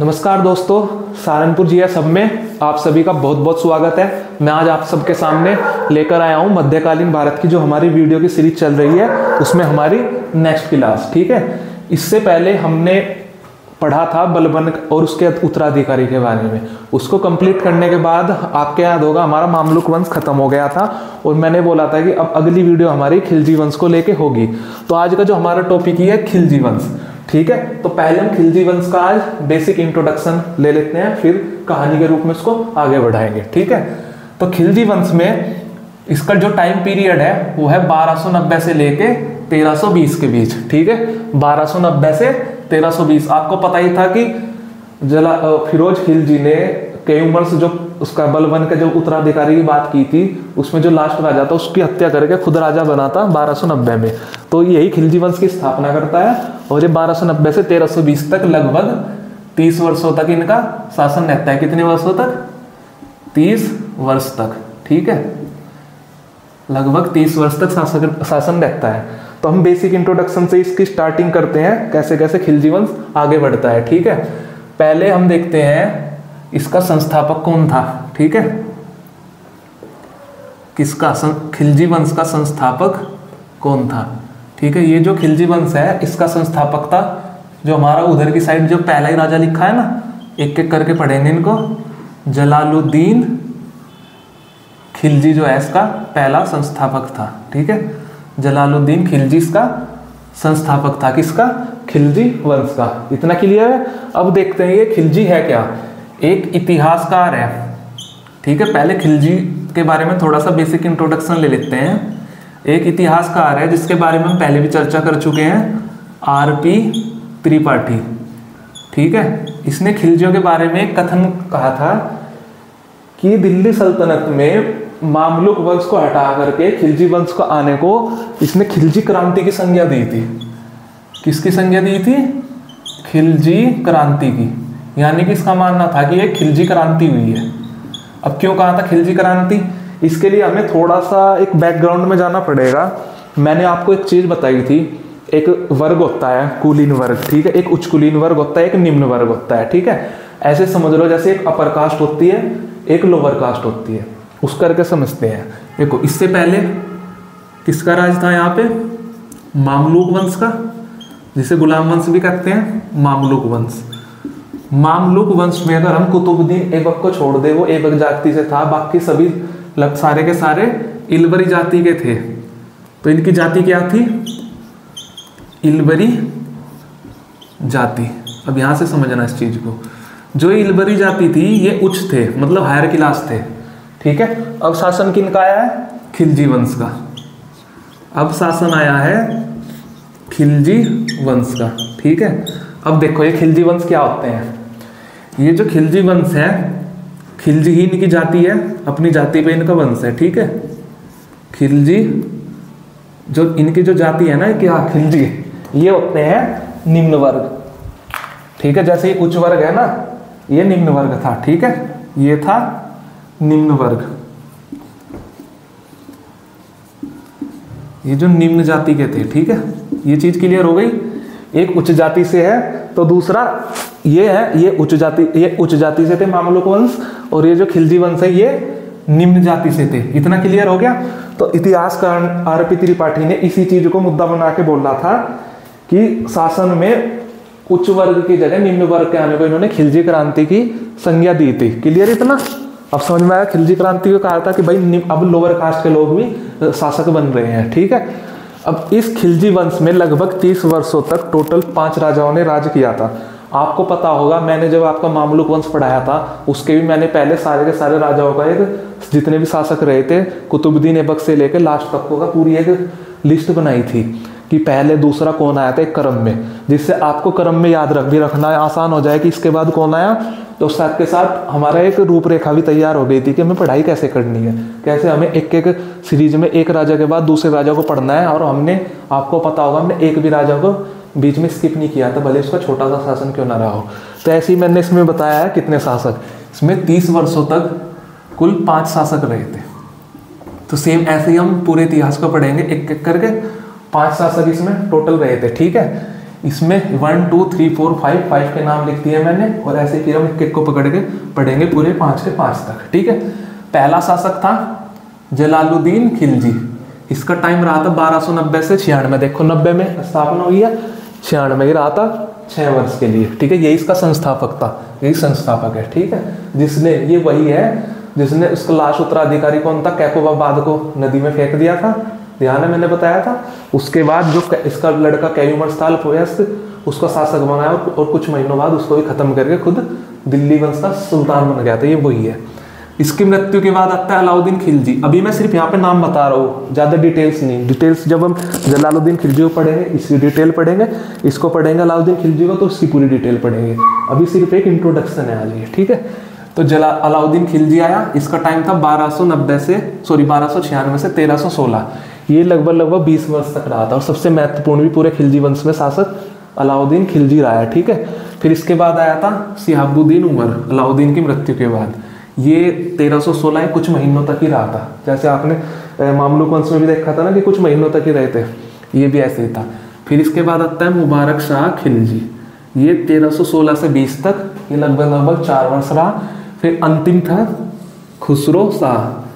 नमस्कार दोस्तों, सहारनपुर जी सब में। आप सभी का बहुत बहुत स्वागत है। मैं आज आप सबके सामने लेकर आया हूँ मध्यकालीन भारत की जो हमारी वीडियो की सीरीज़ चल रही है, उसमें हमारी नेक्स्ट क्लास ठीक है? इससे पहले हमने पढ़ा था बलबन और उसके उत्तराधिकारी के बारे में। उसको कंप्लीट करने के बाद आपके याद होगा, हमारा मामलुक वंश खत्म हो गया था और मैंने बोला था कि अब अगली वीडियो हमारी खिलजी वंश को लेके होगी। तो आज का जो हमारा टॉपिक ही है खिलजी वंश। ठीक है? तो पहले हम खिलजी वंश का आज बेसिक इंट्रोडक्शन ले लेते हैं, फिर कहानी के रूप में इसको आगे बढ़ाएँगे, ठीक है? तो खिलजी वंश में इसका जो टाइम पीरियड है, वो है 1290 से लेके 1320 के बीच, ठीक है? 1290 से 1320 आपको पता ही था कि जला फिरोज खिलजी ने कई उम्र से जो उसका बलबन के जो उत्तराधिकारी की बात की थी, उसमें जो लास्ट राजा था, उसकी हत्या करके खुद राजा बना था 1290 में। तो यही खिलजी वंश की स्थापना करता है। और ये 1290 से 1320 तक लगभग 30 वर्षों तक इनका शासन रहता है। कितने वर्षों तक? 30 वर्ष तक, ठीक है? लगभग 30 वर्ष तक शासन रहता है। तो हम बेसिक इंट्रोडक्शन से इसकी स्टार्टिंग करते हैं। कैसे कैसे खिलजी वंश आगे बढ़ता है, ठीक है? पहले हम देखते हैं इसका संस्थापक कौन था, ठीक है? किसका खिलजी वंश का संस्थापक कौन था? ठीक है, ये जो खिलजी वंश है, इसका संस्थापक था जो हमारा उधर की साइड जो पहला ही राजा लिखा है ना एक एक करके पढ़ेंगे इनको। जलालुद्दीन खिलजी जो है, इसका पहला संस्थापक था, ठीक है? जलालुद्दीन खिलजी इसका संस्थापक था, किसका? खिलजी वंश का। इतना क्लियर है? अब देखते हैं, ये खिलजी है क्या? एक इतिहासकार है, ठीक है? पहले खिलजी के बारे में थोड़ा सा बेसिक इंट्रोडक्शन ले लेते हैं। एक इतिहासकार है, जिसके बारे में हम पहले भी चर्चा कर चुके हैं, आर पी त्रिपाठी। ठीक है? इसने खिलजियों के बारे में कथन कहा था कि दिल्ली सल्तनत में मामलुक वंश को हटा करके खिलजी वंश को आने को इसने खिलजी क्रांति की संज्ञा दी थी। किसकी संज्ञा दी थी? खिलजी क्रांति की। यानी कि इसका मानना था कि एक खिलजी क्रांति हुई है। अब क्यों कहा था खिलजी क्रांति? इसके लिए हमें थोड़ा सा एक बैकग्राउंड में जाना पड़ेगा। मैंने आपको एक चीज़ बताई थी, एक वर्ग होता है, कुलीन वर्ग, ठीक है? एक उच्च कुलीन वर्ग होता है, एक निम्न वर्ग होता है, ठीक है? ऐसे समझ लो जैसे एक अपर कास्ट होती है, एक लोअर कास्ट होती है। उस करके समझते हैं। देखो, इससे पहले किसका राज था यहाँ पे? मामलूक वंश का, जिसे गुलाम वंश भी कहते हैं, मामलूक वंश। मामलूक वंश में अगर हम कुतुबुद्दीन ऐबक को छोड़ दे, वो ऐबक जाति से था, बाकी सभी लग सारे के सारे इलबरी जाति के थे। तो इनकी जाति क्या थी? इलबरी जाति। अब यहाँ से समझना इस चीज़ को। जो इलबरी जाति थी, ये उच्च थे मतलब हायर क्लास थे। ठीक है? अब शासन किन का आया है? खिलजी वंश का। अब शासन आया है खिलजी वंश का। ठीक है? अब देखो, ये खिलजी वंश क्या होते हैं? ये जो खिलजी वंश है खिलजी ही इनकी जाति है, अपनी जाति पे इनका वंश है, ठीक है? खिलजी, जो इनकी जो जाति है ना क्या खिलजी, ये होते हैं निम्न वर्ग। ठीक है, जैसे ये उच्च वर्ग है ना, ये निम्न वर्ग था, ठीक है? ये था निम्न वर्ग। ये जो निम्न जाति के थे, ठीक है? ये चीज़ क्लियर हो गई? एक उच्च जाति से है तो दूसरा ये है, ये उच्च जाति, ये उच्च जाति से थे मामलोक वंश और ये जो खिलजी वंश है, ये निम्न जाति से थे। इतना क्लियर हो गया? तो इतिहासकार आर पी त्रिपाठी ने इसी चीज़ को मुद्दा बना के बोला था कि शासन में उच्च वर्ग की जगह, निम्न वर्ग के आने को इन्होंने खिलजी क्रांति की संज्ञा दी थी। क्लियर इतना? अब समझ में आया खिलजी क्रांति को कहा था कि भाई अब लोअर कास्ट के लोग भी शासक बन रहे हैं, ठीक है? अब इस खिलजी वंश में लगभग तीस वर्षों तक टोटल पाँच राजाओं ने राज किया था। आपको पता होगा, मैंने जब आपका मामलुक वंश पढ़ाया था, उसके भी मैंने पहले सारे के सारे राजाओं का एक, जितने भी शासक रहे थे, कुतुबुद्दीन ऐबक से लेकर लास्ट तक का पूरी एक लिस्ट बनाई थी कि पहले दूसरा कौन आया था एक क्रम में, जिससे आपको क्रम में याद रख, भी रखना आसान हो जाए कि इसके बाद कौन आया। तो साथ के साथ हमारा एक रूपरेखा भी तैयार हो गई थी कि हमें पढ़ाई कैसे करनी है, कैसे हमें एक एक सीरीज़ में एक राजा के बाद दूसरे राजा को पढ़ना है, और हमने, आपको पता होगा, हमने एक भी राजा को बीच में स्किप नहीं किया था, भले उसका छोटा सा शासन क्यों ना रहा हो। तो ऐसे ही मैंने इसमें बताया है कितने शासक। इसमें तीस वर्षों तक कुल पाँच शासक रहे थे। तो सेम ऐसे ही हम पूरे इतिहास को पढ़ेंगे, एक एक करके पाँच शासक इसमें टोटल रहे थे, ठीक है? इसमें one two three four five five के नाम लिख दिए मैंने, और ऐसे फिर हम एक एक को पकड़ के पढ़ेंगे पूरे पाँच के पाँच तक, ठीक है? पहला शासक था जलालुद्दीन खिलजी। इसका टाइम रहा था बारह सौ नब्बे से छियानवे, देखो नब्बे में स्थापना हुई है। छियानवे रहा था छः वर्ष के लिए। ठीक है यही इसका संस्थापक था यही संस्थापक है, ठीक है? जिसने, ये वही है, जिसने उसका लाश उत्तराधिकारी कौन था कैकोबाबाद को नदी में फेंक दिया था। ध्यान है, मैंने बताया था? उसके बाद जो इसका लड़का कैयूमर स्थाल पोयस्त उसका शासक बनाया और कुछ महीनों बाद उसको भी खत्म करके खुद दिल्ली वंश का सुल्तान बन गया था। ये वही है। इसकी मृत्यु के बाद आता है अलाउद्दीन खिलजी। अभी मैं सिर्फ़ यहाँ पे नाम बता रहा हूँ, ज़्यादा डिटेल्स नहीं। डिटेल्स जब हम जलालुद्दीन खिलजी को पढ़ेंगे इसकी डिटेल पढ़ेंगे, इसको पढ़ेंगे अलाउद्दीन खिलजी को तो उसकी पूरी डिटेल पढ़ेंगे। अभी सिर्फ़ एक इंट्रोडक्शन है आज ये, ठीक है? तो जला, अलाउद्दीन खिलजी आया, इसका टाइम था 1290 से सॉरी बारह से 1316 ये लगभग लगभग 20 वर्ष तक रहा था, और सबसे महत्वपूर्ण भी पूरे खिलजी वंश में शासक अलाउद्दीन खिलजी रहा है, ठीक है? फिर इसके बाद आया था सिहाबुद्दीन उमर, अलाउद्दीन की मृत्यु के बाद। ये 1316 कुछ महीनों तक ही रहा था। जैसे आपने मामलुक वंश में भी देखा था ना कि कुछ महीनों तक ही रहे थे। ये भी ऐसे ही था। फिर इसके बाद आता है मुबारक शाह खिलजी। ये 1316 से 20 तक, ये लगभग लगभग चार वर्ष रहा। फिर अंतिम था खुसरो शाह।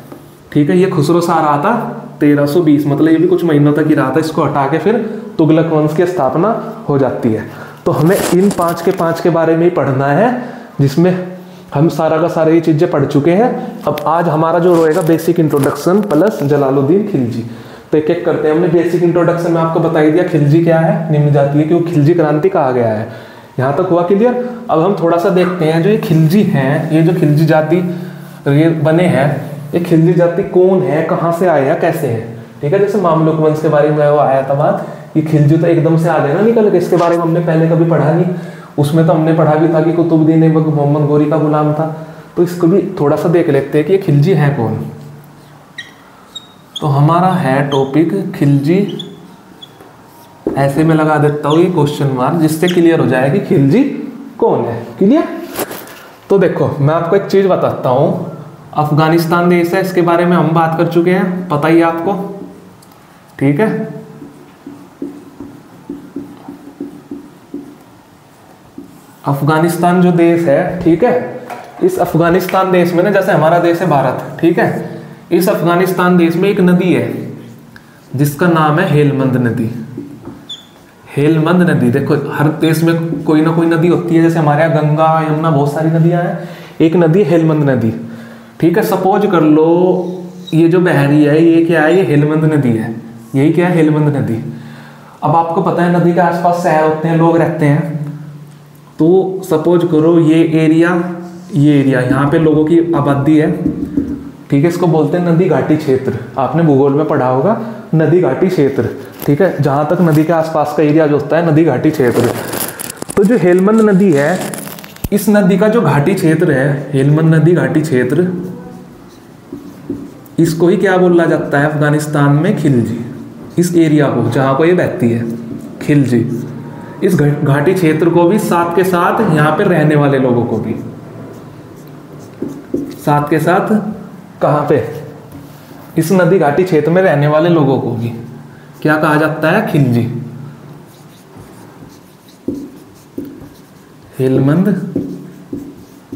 ठीक है, ये खुसरो शाह रहा था 1320 मतलब ये भी कुछ महीनों तक ही रहा था। इसको हटा के फिर तुगलक वंश की स्थापना हो जाती है। तो हमें इन पाँच के पाँच के बारे में ही पढ़ना है, जिसमें हम सारा का सारा ये चीज़ें पढ़ चुके हैं। अब आज हमारा जो रहेगा basic introduction plus Jalaluddin Khilji. तो एक एक करते हैं। हमने बेसिक इंट्रोडक्शन में आपको बताई दिया खिलजी क्या है, निम्न जाति है कि वो खिलजी क्रांति कहा गया है। यहाँ तक हुआ क्लियर? अब हम थोड़ा सा देखते हैं जो ये खिलजी हैं, ये जो खिलजी जाति, ये बने हैं, ये खिलजी जाति कौन है, कहाँ से आए हैं, कैसे हैं? ठीक है, जैसे मामलुक वंश के बारे में वो आया था बात ये खिलजी तो एकदम से आ गए ना निकल के इसके बारे में हमने पहले कभी पढ़ा नहीं। उसमें तो हमने पढ़ा भी था कि कुतुबुद्दीन ऐबक मोहम्मद गोरी का गुलाम था। तो इसको भी थोड़ा सा देख लेते हैं कि ये खिलजी है कौन। तो हमारा है टॉपिक खिलजी। ऐसे में लगा देता हूँ ये क्वेश्चन मार्क जिससे क्लियर हो जाए कि खिलजी कौन है। क्लियर तो देखो, मैं आपको एक चीज़ बताता हूँ। अफ़गानिस्तान देश है, इसके बारे में हम बात कर चुके हैं, पता ही आपको। ठीक है? अफ़गानिस्तान जो देश है, ठीक है? इस अफ़गानिस्तान देश में ना, जैसे हमारा देश है भारत, ठीक है? इस अफ़गानिस्तान देश में एक नदी है, जिसका नाम है हेलमंद नदी। हेलमंद नदी, देखो, हर देश में कोई ना कोई नदी होती है, जैसे हमारे यहाँ गंगा, यमुना, बहुत सारी नदियाँ हैं। एक नदी है हेलमंद नदी, ठीक है? सपोज़ कर लो, ये जो बहरी है, ये क्या है? ये हेलमंद नदी है। यही क्या है? हेलमंद नदी। अब आपको पता है, नदी के आसपास शहर होते हैं, लोग रहते हैं। तो सपोज़ करो ये एरिया ये एरिया यहाँ पे लोगों की आबादी है। ठीक है, इसको बोलते हैं नदी घाटी क्षेत्र। आपने भूगोल में पढ़ा होगा, नदी घाटी क्षेत्र। ठीक है, जहाँ तक नदी के आसपास का एरिया जो होता है, नदी घाटी क्षेत्र। तो जो हेलमंद नदी है, इस नदी का जो घाटी क्षेत्र है, हेलमंद नदी घाटी क्षेत्र, इसको ही क्या बोला जाता है अफ़गानिस्तान में? खिलजी। इस एरिया को, जहाँ को ये बहती है, खिलजी। इस घाटी क्षेत्र को भी साथ के साथ यहाँ पे रहने वाले लोगों को भी। साथ के साथ कहाँ पे? इस नदी घाटी क्षेत्र में रहने वाले लोगों को भी। क्या कहा जाता है? खिलजी हेलमंद,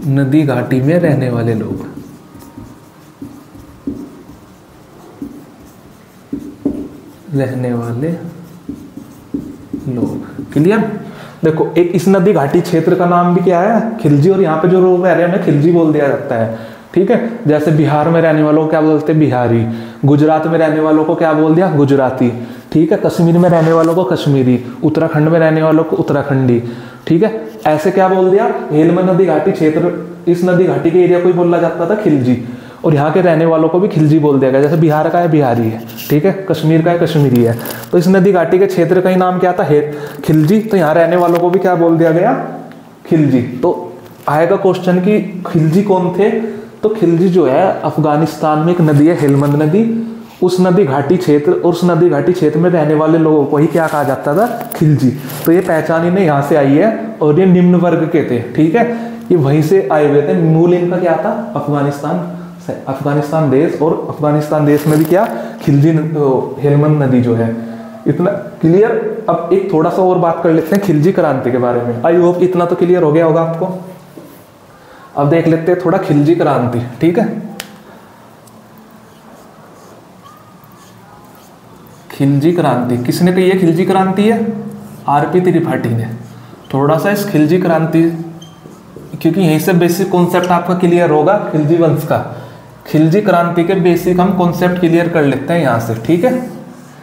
नदी घाटी में रहने वाले लोग। रहने वाले लोग। क्लियर देखो, एक इस नदी घाटी क्षेत्र का नाम भी क्या है? खिलजी, और यहाँ पे जो रह रहे हैं खिलजी बोल दिया जाता है। ठीक है? जैसे बिहार में रहने वालों को क्या बोलते हैं? बिहारी। गुजरात में रहने वालों को क्या बोल दिया? गुजराती। ठीक है? कश्मीर में रहने वालों को कश्मीरी। उत्तराखंड में रहने वालों को उत्तराखंडी। ठीक है? ऐसे क्या बोल दिया? हेलमंद नदी घाटी क्षेत्र इस नदी घाटी के एरिया को ही बोला जाता था खिलजी। और यहाँ के रहने वालों को भी खिलजी बोल दिया गया, जैसे बिहार का है, बिहारी है, ठीक है? कश्मीर का है, कश्मीरी है। तो इस नदी घाटी के क्षेत्र का ही नाम क्या था? हे खिलजी। तो यहाँ रहने वालों को भी क्या बोल दिया गया? खिलजी। तो आएगा क्वेश्चन कि खिलजी कौन थे? तो खिलजी जो है, अफ़गानिस्तान में एक नदी है, हेलमंद नदी। उस नदी घाटी क्षेत्र और उस नदी घाटी क्षेत्र में रहने वाले लोगों को ही क्या कहा जाता था? खिलजी। तो ये पहचान इन्हें यहाँ से आई है और ये निम्न वर्ग के थे, ठीक है? ये वहीं से आए हुए थे। मूल इनका क्या था? अफ़गानिस्तान। अफ़गानिस्तान देश और अफ़गानिस्तान देश में भी क्या? खिलजी हेलमंद नदी जो है। इतना क्लियर अब एक थोड़ा सा और बात कर लेते हैं खिलजी क्रांति के बारे में। आई होप इतना तो क्लियर हो गया होगा आपको। अब देख लेते हैं थोड़ा खिलजी क्रांति, ठीक है? खिलजी क्रांति। किसने कही है खिलजी क्रांति है? आरपी त्रिपाठी ने। थोड़ा सा इस खिलजी क्रांति, क्योंकि यहीं से बेसिक कॉन्सेप्ट आपका क्लियर होगा, खिलजी वंश का। खिलजी क्रांति के बेसिक हम कॉन्सेप्ट क्लियर कर लेते हैं यहाँ से, ठीक है?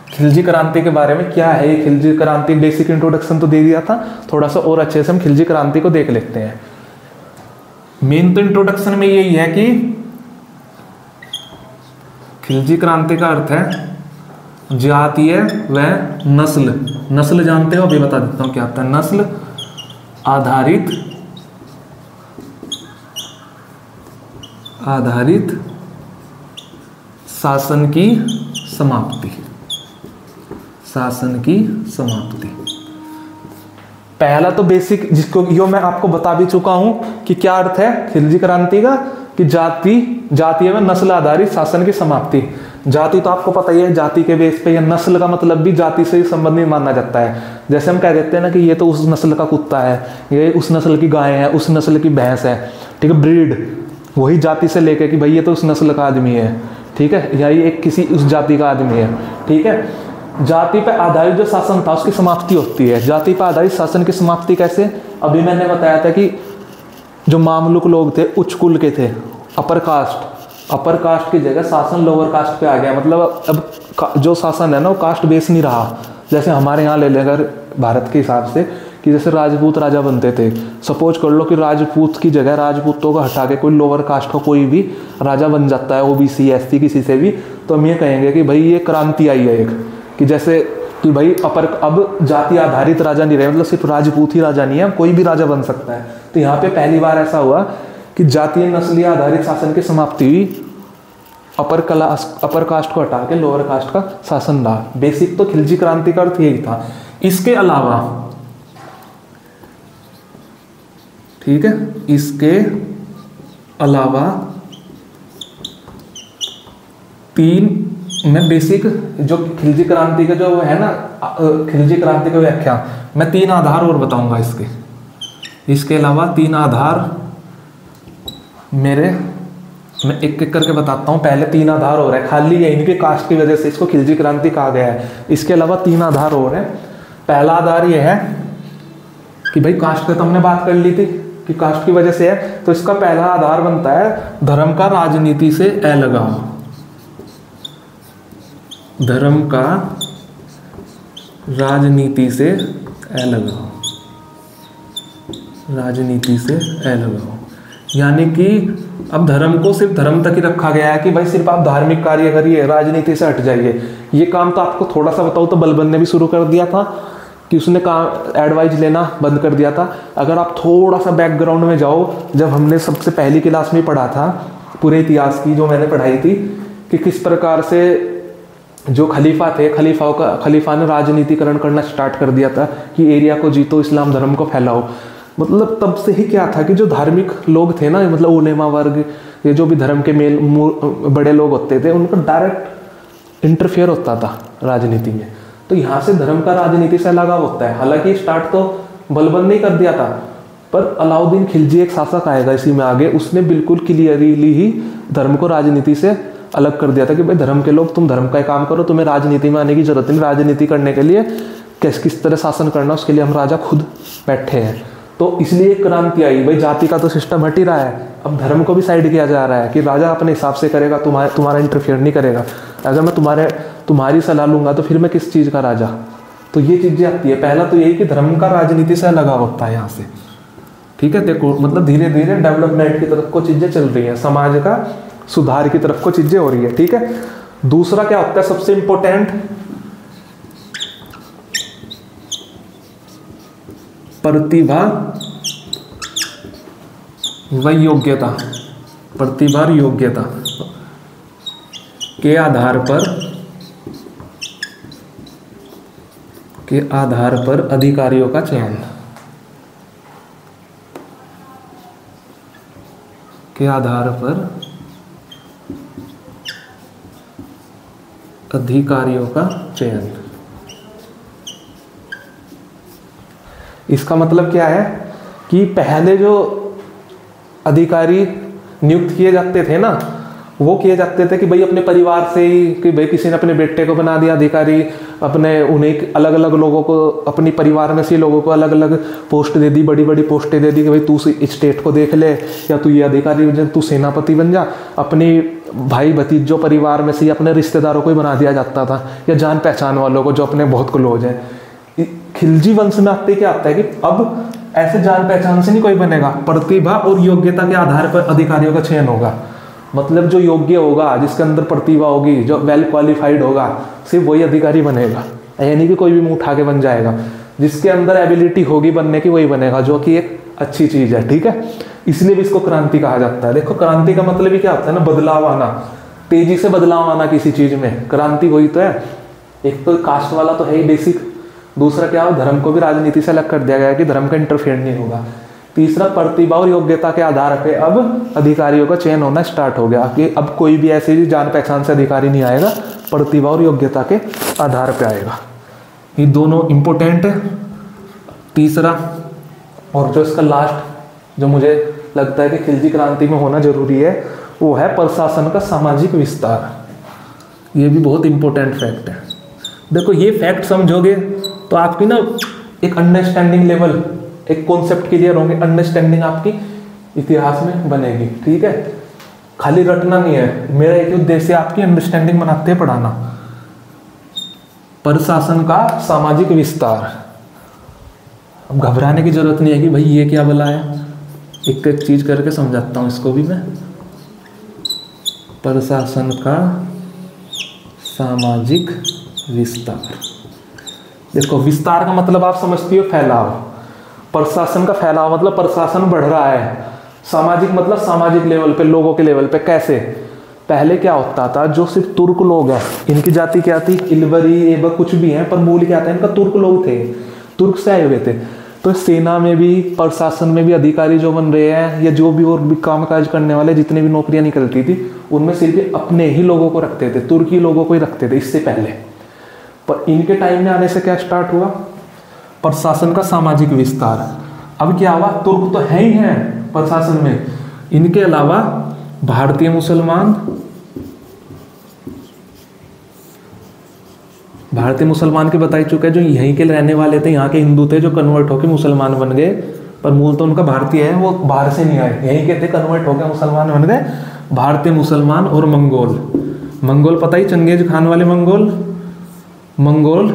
खिलजी क्रांति के बारे में क्या है? खिलजी क्रांति बेसिक इंट्रोडक्शन तो दे दिया था, थोड़ा सा और अच्छे से हम खिलजी क्रांति को देख लेते हैं। मेन तो इंट्रोडक्शन में यही है कि खिलजी क्रांति का अर्थ है जातीय व नस्ल। नस्ल जानते हो? अभी बता देता हूँ क्या होता है। नस्ल आधारित आधारित शासन की समाप्ति। शासन की समाप्ति। पहला तो बेसिक जिसको यो मैं आपको बता भी चुका हूँ कि क्या अर्थ है? खिलजी क्रांति का कि जाति जातीय में नस्ल आधारित शासन की समाप्ति। जाति तो आपको पता ही है, जाति के बेस पे या नस्ल का मतलब भी जाति से ही संबंधित माना जाता है। जैसे हम कह देते हैं ना कि ये तो उस नस्ल का कुत्ता है, ये उस नस्ल की गाय है, उस नस्ल की भैंस है, ठीक है ब्रीड वही जाति से लेके कि भाई ये तो उस नस्ल का आदमी है। ठीक है? या ये एक किसी उस जाति का आदमी है, ठीक है? जाति पर आधारित जो शासन था, उसकी समाप्ति होती है। जाति पर आधारित शासन की समाप्ति कैसे? अभी मैंने बताया था कि जो मामलुक लोग थे, उच्च कुल के थे, अपर कास्ट। अपर कास्ट की जगह शासन लोअर कास्ट पे आ गया। मतलब अब जो शासन है ना, वो कास्ट बेस नहीं रहा। जैसे हमारे यहाँ ले लेकर भारत के हिसाब से कि जैसे राजपूत राजा बनते थे सपोज़ कर लो कि राजपूत की जगह राजपूतों को हटा के कोई लोअर कास्ट का को कोई भी राजा बन जाता है O B C S C किसी से भी तो हम ये कहेंगे कि भाई ये क्रांति आई है एक, कि जैसे कि भाई अपर, अब जाति आधारित राजा नहीं रहे मतलब सिर्फ़ राजपूत ही राजा नहीं है, कोई भी राजा बन सकता है। तो यहाँ पे पहली बार ऐसा हुआ कि जातीय नस्लीय आधारित शासन की समाप्ति हुई, अपर कला, अपर कास्ट को हटा के लोअर कास्ट का शासन रहा। बेसिक तो खिलजी क्रांति का अर्थ यही था। इसके अलावा ठीक है? इसके अलावा तीन, मैं बेसिक जो खिलजी क्रांति का जो है ना खिलजी क्रांति का व्याख्या मैं तीन आधार और बताऊँगा इसके। इसके अलावा तीन आधार मेरे, मैं एक एक करके बताता हूँ। पहले तीन आधार हो रहे हैं, खाली ये इनके कास्ट की वजह से इसको खिलजी क्रांति कहा गया है। इसके अलावा तीन आधार और हैं। पहला आधार ये है कि भाई कास्ट का तो हमने बात कर ली थी। कि कास्ट की वजह से है तो इसका पहला आधार बनता है, धर्म का राजनीति से अलगाव धर्म का राजनीति से अलगाव राजनीति से अलगाव यानी कि अब धर्म को सिर्फ़ धर्म तक ही रखा गया है कि भाई सिर्फ़ आप धार्मिक कार्य करिए, राजनीति से हट जाइए। ये काम तो आपको थोड़ा सा बताऊँ तो बलबन ने भी शुरू कर दिया था। कि उसने कहा एडवाइज लेना बंद कर दिया था। अगर आप थोड़ा सा बैकग्राउंड में जाओ, जब हमने सबसे पहली क्लास में पढ़ा था, पूरे इतिहास की जो मैंने पढ़ाई थी, कि किस प्रकार से जो खलीफा थे, खलीफाओं का, खलीफा ने राजनीतिकरण करना स्टार्ट कर दिया था, कि एरिया को जीतो, इस्लाम धर्म को फैलाओ। मतलब तब से ही क्या था कि जो धार्मिक लोग थे ना मतलब उलेमा वर्ग, ये जो भी धर्म के मेल बड़े लोग होते थे, उनका डायरेक्ट इंटरफेयर होता था राजनीति में। तो यहाँ से धर्म का राजनीति से लगाव होता है। हालाँकि स्टार्ट तो बलबंद नहीं कर दिया था, पर अलाउद्दीन खिलजी एक शासक आएगा इसी में आगे। उसने बिल्कुल क्लियरली ही धर्म को राजनीति से अलग कर दिया था कि भाई धर्म के लोग, तुम धर्म का काम करो, तुम्हें राजनीति में आने की ज़रूरत नहीं। राजनीति करने के लिए किस किस तरह शासन करना, उसके लिए हम राजा खुद बैठे हैं। तो इसलिए एक क्रांति आई, भाई जाति का तो सिस्टम हट ही रहा है। अब धर्म को भी साइड किया जा रहा है कि राजा अपने हिसाब से करेगा, तुम्हारे, तुम्हारा इंटरफेयर नहीं करेगा। अगर मैं तुम्हारे, तुम्हारी सलाह लूँगा तो फिर मैं किस चीज़ का राजा? तो ये चीज़ें आती है। पहला तो यही कि धर्म का राजनीति से लगा होता है यहाँ से। ठीक है, देखो मतलब धीरे धीरे डेवलपमेंट की तरफ़ को चीज़ें चल रही हैं। समाज का सुधार की तरफ़ को चीज़ें हो रही है। ठीक है? दूसरा क्या होता है? सबसे इंपॉर्टेंट प्रतिभा व योग्यता, प्रतिभा योग्यता के आधार पर, के आधार पर अधिकारियों का चयन। के आधार पर अधिकारियों का चयन। इसका मतलब क्या है कि पहले जो अधिकारी नियुक्त किए जाते थे ना, वो किए जाते थे कि भाई अपने परिवार से ही कि भाई किसी ने अपने बेटे को बना दिया, अधिकारी अपने उन्हें अलग अलग लोगों को, अपनी परिवार में से लोगों को अलग अलग पोस्ट दे दी बड़ी बड़ी पोस्टें दे दी कि भाई तू स्टेट को देख ले, या तू ये अधिकारी बन जा, तू सेनापति बन जा। अपनी भाई भतीजों परिवार में से अपने रिश्तेदारों को ही बना दिया जाता था, या जान पहचान वालों को जो अपने बहुत क्लोज है। खिलजी वंश में आते क्या आता है कि अब ऐसे जान पहचान से नहीं कोई बनेगा। प्रतिभा और योग्यता के आधार पर अधिकारियों का चयन होगा। मतलब जो योग्य होगा, जिसके अंदर प्रतिभा होगी, जो वेल क्वालिफाइड होगा, सिर्फ़ वही अधिकारी बनेगा। यानी कि कोई भी मुँह उठा के बन जाएगा। जिसके अंदर एबिलिटी होगी बनने की, वही बनेगा, जो कि एक अच्छी चीज़ है, ठीक है? इसलिए भी इसको क्रांति कहा जाता है। देखो, क्रांति का मतलब ही क्या होता है ना? बदलाव आना। तेज़ी से बदलाव आना किसी चीज़ में। क्रांति वही तो है। एक तो कास्ट वाला तो है ही बेसिक दूसरा क्या हो, धर्म को भी राजनीति से अलग कर दिया गया कि धर्म का इंटरफेयर नहीं होगा। तीसरा, प्रतिभा और योग्यता के आधार पे अब अधिकारियों का चयन होना स्टार्ट हो गया कि अब कोई भी ऐसी जान पहचान से अधिकारी नहीं आएगा, प्रतिभा और योग्यता के आधार पे आएगा। ये दोनों इंपोर्टेंट है। तीसरा, और जो इसका लास्ट जो मुझे लगता है कि खिलजी क्रांति में होना ज़रूरी है, वो है प्रशासन का सामाजिक विस्तार। ये भी बहुत इंपॉर्टेंट फैक्ट है। देखो, ये फैक्ट समझोगे तो आपकी ना एक अंडरस्टैंडिंग लेवल एक कॉन्सेप्ट क्लियर होंगे अंडरस्टैंडिंग आपकी इतिहास में बनेगी, ठीक है? खाली रटना नहीं है। मेरा एक उद्देश्य आपकी अंडरस्टैंडिंग बनाते पढ़ाना। प्रशासन का सामाजिक विस्तार। अब घबराने की ज़रूरत नहीं है कि भाई ये क्या बोला है? एक एक चीज़ करके समझाता हूँ इसको भी मैं। प्रशासन का सामाजिक विस्तार। देखो, विस्तार का मतलब आप समझती हो फैलाव। प्रशासन का फैलाव मतलब प्रशासन बढ़ रहा है। सामाजिक मतलब सामाजिक लेवल पे, लोगों के लेवल पे। कैसे? पहले क्या होता था, जो सिर्फ़ तुर्क लोग हैं, इनकी जाति क्या थी? इलवरी, एवं कुछ भी है, पर मूल क्या था? इनका तुर्क लोग थे। तुर्क से आए हुए थे। तो सेना में भी, प्रशासन में भी अधिकारी जो बन रहे हैं, या जो भी और भी काम काज करने वाले, जितने भी नौकरियाँ निकलती थी, उनमें सिर्फ़ अपने ही लोगों को रखते थे। तुर्की लोगों को ही रखते थे इससे पहले। पर इनके टाइम में आने से क्या स्टार्ट हुआ? प्रशासन का सामाजिक विस्तार। अब क्या हुआ? तुर्क तो है ही है प्रशासन में। इनके अलावा भारतीय मुसलमान भारतीय मुसलमान के बताई चुके हैं जो यहीं के रहने वाले थे, यहाँ के हिंदू थे जो कन्वर्ट होकर मुसलमान बन गए। पर मूल तो उनका भारतीय है, वो बाहर से नहीं आए। यहीं के थे कन्वर्ट होकर मुसलमान बन गए। भारतीय मुसलमान और मंगोल। मंगोल पता ही चंगेज खान वाले मंगोल? मंगोल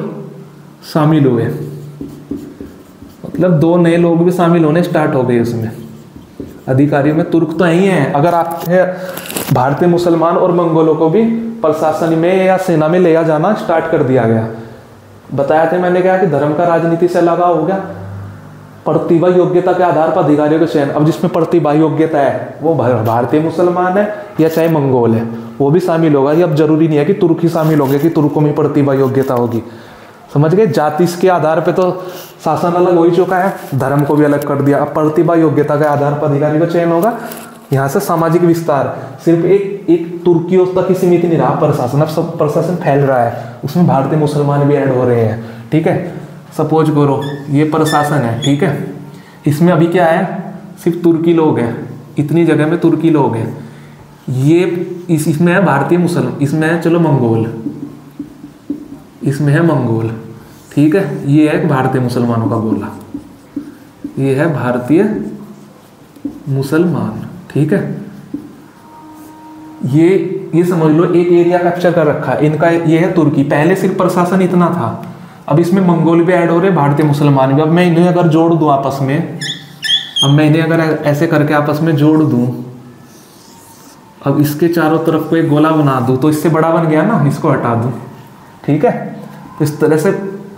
शामिल हुए। मतलब दो नए लोग भी शामिल होने स्टार्ट हो गए उसमें। अधिकारियों में तुर्क तो यही है। अगर आप भारतीय मुसलमान और मंगोलों को भी प्रशासन में या सेना में ले जाना स्टार्ट कर दिया गया। बताया था मैंने कहा कि धर्म का राजनीति से लगाव हो गया। प्रतिभा योग्यता के आधार पर अधिकारियों का चयन। अब जिसमें प्रतिभा योग्यता है, वो भारतीय मुसलमान है या चाहे मंगोल है। वो भी शामिल होगा। ये अब ज़रूरी नहीं है कि तुर्क ही शामिल होंगे, कि तुर्कों में प्रतिभा योग्यता होगी। समझ गए? जाति के आधार पे तो शासन अलग हो ही चुका है। धर्म को भी अलग कर दिया। अब प्रतिभा योग्यता के आधार पर अधिकारी का चयन होगा। यहाँ से सामाजिक विस्तार। सिर्फ़ एक एक तुर्कियों तक ही सीमित नहीं रहा, प्रशासन। अब सब प्रशासन फैल रहा है। उसमें भारतीय मुसलमान भी ऐड हो रहे हैं। ठीक है? सपोज़ करो, ये प्रशासन है। ठीक है? इसमें अभी क्या है? सिर्फ़ तुर्की लोग हैं। इतनी जगह में तुर्की लोग हैं। ये इस, इसमें है भारतीय मुसलमान, इसमें है, चलो मंगोल। इसमें है मंगोल, ठीक है? ये है भारतीय मुसलमानों का गोला। ये है भारतीय मुसलमान, ठीक है? ये ये समझ लो, एक एरिया कैप्चर कर रखा है। इनका ये है तुर्की। पहले सिर्फ़ प्रशासन इतना था। अब इसमें मंगोल भी ऐड हो रहे, भारतीय मुसलमान भी। अब मैं इन्हें अगर जोड़ दूँ आपस में, अब मैं इन्हें अगर ऐसे करके आपस में जोड़ दूँ अब इसके चारों तरफ़ को एक गोला बना दूँ तो इससे बड़ा बन गया ना, इसको हटा दूँ। ठीक है? इस तरह से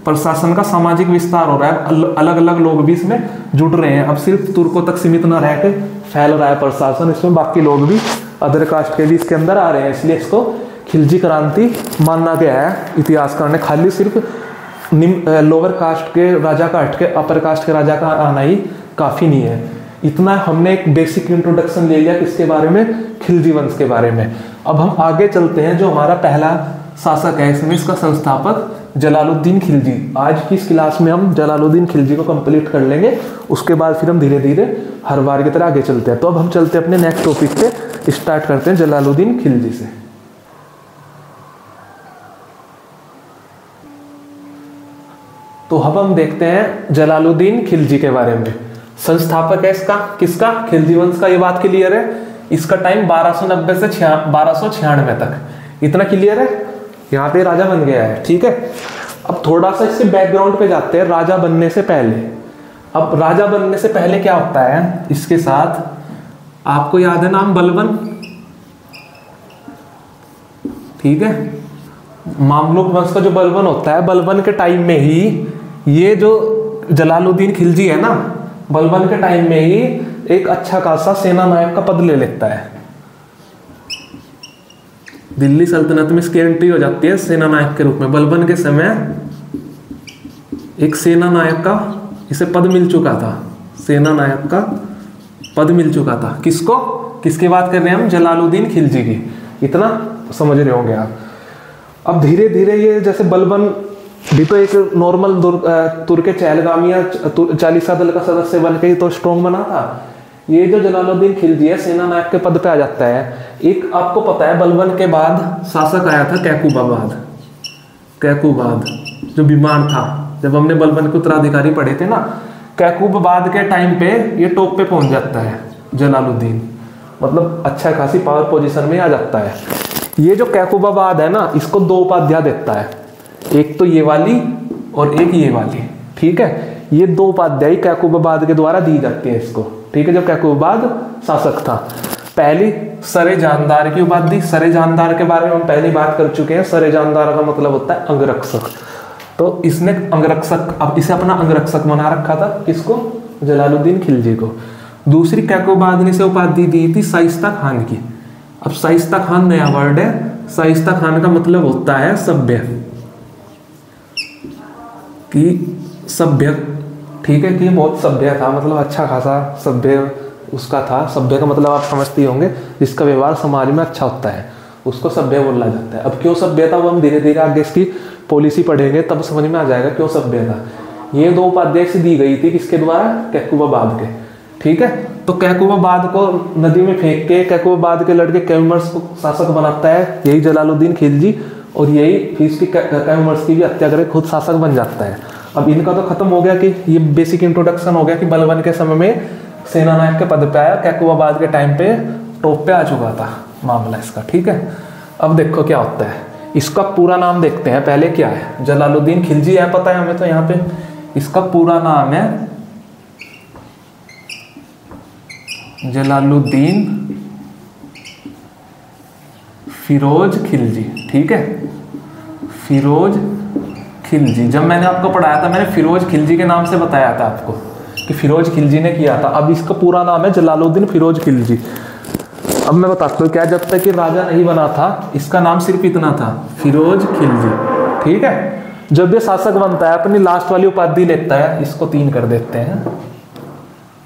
प्रशासन का सामाजिक विस्तार हो रहा है। अलग अलग लोग भी इसमें जुड़ रहे हैं। अब सिर्फ़ तुर्कों तक सीमित न रह के फैल रहा है प्रशासन। इसमें बाकी लोग भी अदर कास्ट के भी इसके अंदर आ रहे हैं, इसलिए इसको खिलजी क्रांति मानना गया है। इतिहासकार ने खाली सिर्फ़ निम्न लोअर कास्ट के राजा का हट के अपर कास्ट के राजा का आना ही काफ़ी नहीं है। इतना हमने एक बेसिक इंट्रोडक्शन ले लिया किसके बारे में? खिलजी वंश के बारे में। अब हम आगे चलते हैं, जो हमारा पहला शासक है, इसमें इसका संस्थापक जलालुद्दीन खिलजी। आज की इस क्लास में हम जलालुद्दीन खिलजी को कंप्लीट कर लेंगे, उसके बाद फिर हम धीरे धीरे हर बार की तरह आगे चलते हैं। तो अब हम चलते हैं अपने नेक्स्ट टॉपिक पे स्टार्ट करते हैं जलालुद्दीन खिलजी से। तो अब हम देखते हैं जलालुद्दीन खिलजी के बारे में। संस्थापक है इसका? किसका? खिलजी वंश का ये बात क्लियर है। इसका टाइम 1290 से बारह सौ छियानवे तक। इतना क्लियर है? यहाँ पे राजा बन गया है, ठीक है? अब थोड़ा सा इससे बैकग्राउंड पे जाते हैं, राजा बनने से पहले। अब राजा बनने से पहले क्या होता है? इसके साथ, आपको याद है नाम बलबन ठीक है? मामलुक वंश का जो बलबन होता है बलबन के टाइम में ही ये जो जलालुद्दीन खिलजी है ना बलबन के टाइम में ही एक अच्छा खासा सेना नायक का पद ले लेता है। दिल्ली सल्तनत में इसकी एंट्री हो जाती है सेना नायक के रूप में। बलबन के समय एक सेना नायक का इसे पद मिल चुका था। सेना नायक का पद मिल चुका था। किसको? किसकी बात कर रहे हैं हम? जलालुद्दीन खिलजी की। इतना समझ रहे होंगे आप। अब धीरे धीरे ये जैसे बलबन भी तो एक नॉर्मल तुर्क के चहलगामी चालीसा दल का सदस्य बन के ही तो स्ट्रॉन्ग बना था ये जो जलालुद्दीन खिलजी है सेना नायक के पद पे आ जाता है एक आपको पता है बलबन के बाद शासक आया था कैकूबाबाद कैकूबाद जो बीमार था जब हमने बलबन के उत्तराधिकारी पढ़े थे ना कैकुबाबाद के टाइम पे ये टॉप पे पहुँच जाता है जलालुद्दीन मतलब अच्छा खासी पावर पोजीशन में आ जाता है। ये जो कैकूबाबाद है ना, इसको दो उपाध्याय देता है। एक तो ये वाली और एक ये वाली, ठीक है? ये दो उपाध्याय कैकुबाबाद के द्वारा दी जाती है इसको, ठीक है? जब कैकुबाबाद शासक था, पहली सरे जानदार की उपाधि, सरे जानदार के बारे में हम पहली बात कर चुके हैं। सरे जानदार का मतलब होता है अंगरक्षक। तो इसने अंगरक्षक, अब इसे अपना अंगरक्षक बना रखा था किसको? जलालुद्दीन खिलजी को। दूसरी कैकोबाद ने से उपाधि दी थी साइस्ता खान की। अब साइस्ता खान नया वर्ड है। साइस्ता खान का मतलब होता है सभ्य। कि सभ्य, ठीक है कि बहुत सभ्य था मतलब अच्छा खासा सभ्य उसका था। सभ्य का मतलब आप समझते होंगे, जिसका व्यवहार समाज में अच्छा होता है, उसको सभ्य बोला जाता है। अब क्यों सभ्य था? वो हम धीरे धीरे आगे इसकी पॉलिसी पढ़ेंगे, तब समझ में आ जाएगा क्यों सभ्य था। ये दो उपाध्यक्ष दी गई थी किसके द्वारा? कैकुबाबाद के, ठीक है? तो कैकुबाबाद को नदी में फेंक के, कैकुबाबाद के लड़के कैमर्स को शासक बनाता है, यही जलालुद्दीन खिलजी। और यही फिर इसकी कैमर्स की भी हत्या करके खुद शासक बन जाता है। अब इनका तो खत्म हो गया कि ये बेसिक इंट्रोडक्शन हो गया कि बलबन के समय में सेना नायक के पद पे आया, कैकुबाबाद के टाइम पे टॉप पे आ चुका था मामला इसका, ठीक है? अब देखो क्या होता है। इसका पूरा नाम देखते हैं, पहले क्या है? जलालुद्दीन खिलजी है पता है हमें तो यहाँ पे। इसका पूरा नाम है जलालुद्दीन फिरोज खिलजी। ठीक है? फिरोज खिलजी। जब मैंने आपको पढ़ाया था, मैंने फिरोज खिलजी के नाम से बताया था आपको कि फिरोज खिलजी ने किया था। अब इसका पूरा नाम है जलालुद्दीन फिरोज खिलजी। अब मैं बताता हूँ क्या जब तक ये राजा नहीं बना था, इसका नाम सिर्फ़ इतना था, फिरोज खिलजी। ठीक है? जब ये शासक बनता है, अपनी लास्ट वाली उपाधि लेता है, इसको तीन कर देते हैं।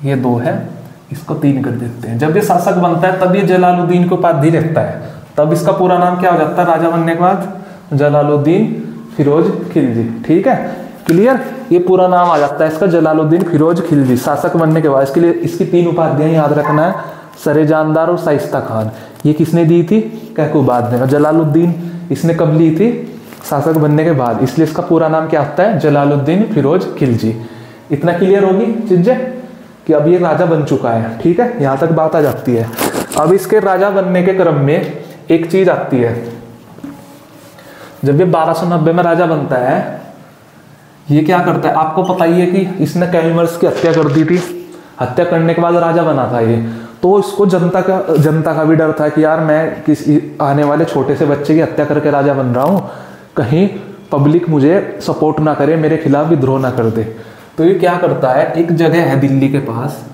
ये दो है, इसको तीन कर देते हैं। जब ये शासक बनता है, तब ये जलालुद्दीन को उपाधि लेता है। तब इसका पूरा नाम क्या हो जाता है राजा बनने के बाद? जलालुद्दीन फिरोज खिलजी। ठीक है? क्लियर ये पूरा नाम आ जाता है इसका, जलालुद्दीन फिरोज खिलजी, शासक बनने के बाद। इसके लिए, इसकी तीन उपाधियाँ याद रखना है, सरे जानदार और साइस्ता खान। ये किसने दी थी? कैकुबाद ने। जलालुद्दीन इसने कब ली थी? शासक बनने के बाद। इसलिए इसका पूरा नाम क्या होता है? जलालुद्दीन फिरोज खिलजी। इतना क्लियर होगी चीज़ें? कि अब ये राजा बन चुका है। ठीक है? यहाँ तक बात आ जाती है। अब इसके राजा बनने के क्रम में एक चीज़ आती है। जब ये 1290 में राजा बनता है, ये क्या करता है? आपको पता ही है कि इसने कैमर्स की हत्या कर दी थी। हत्या करने के बाद राजा बना था ये। तो इसको जनता का जनता का भी डर था कि यार मैं किस आने वाले छोटे से बच्चे की हत्या करके राजा बन रहा हूँ। कहीं पब्लिक मुझे सपोर्ट ना करे, मेरे खिलाफ विद्रोह ना कर दे। तो ये क्या करता है? एक जगह है दिल्ली के पास।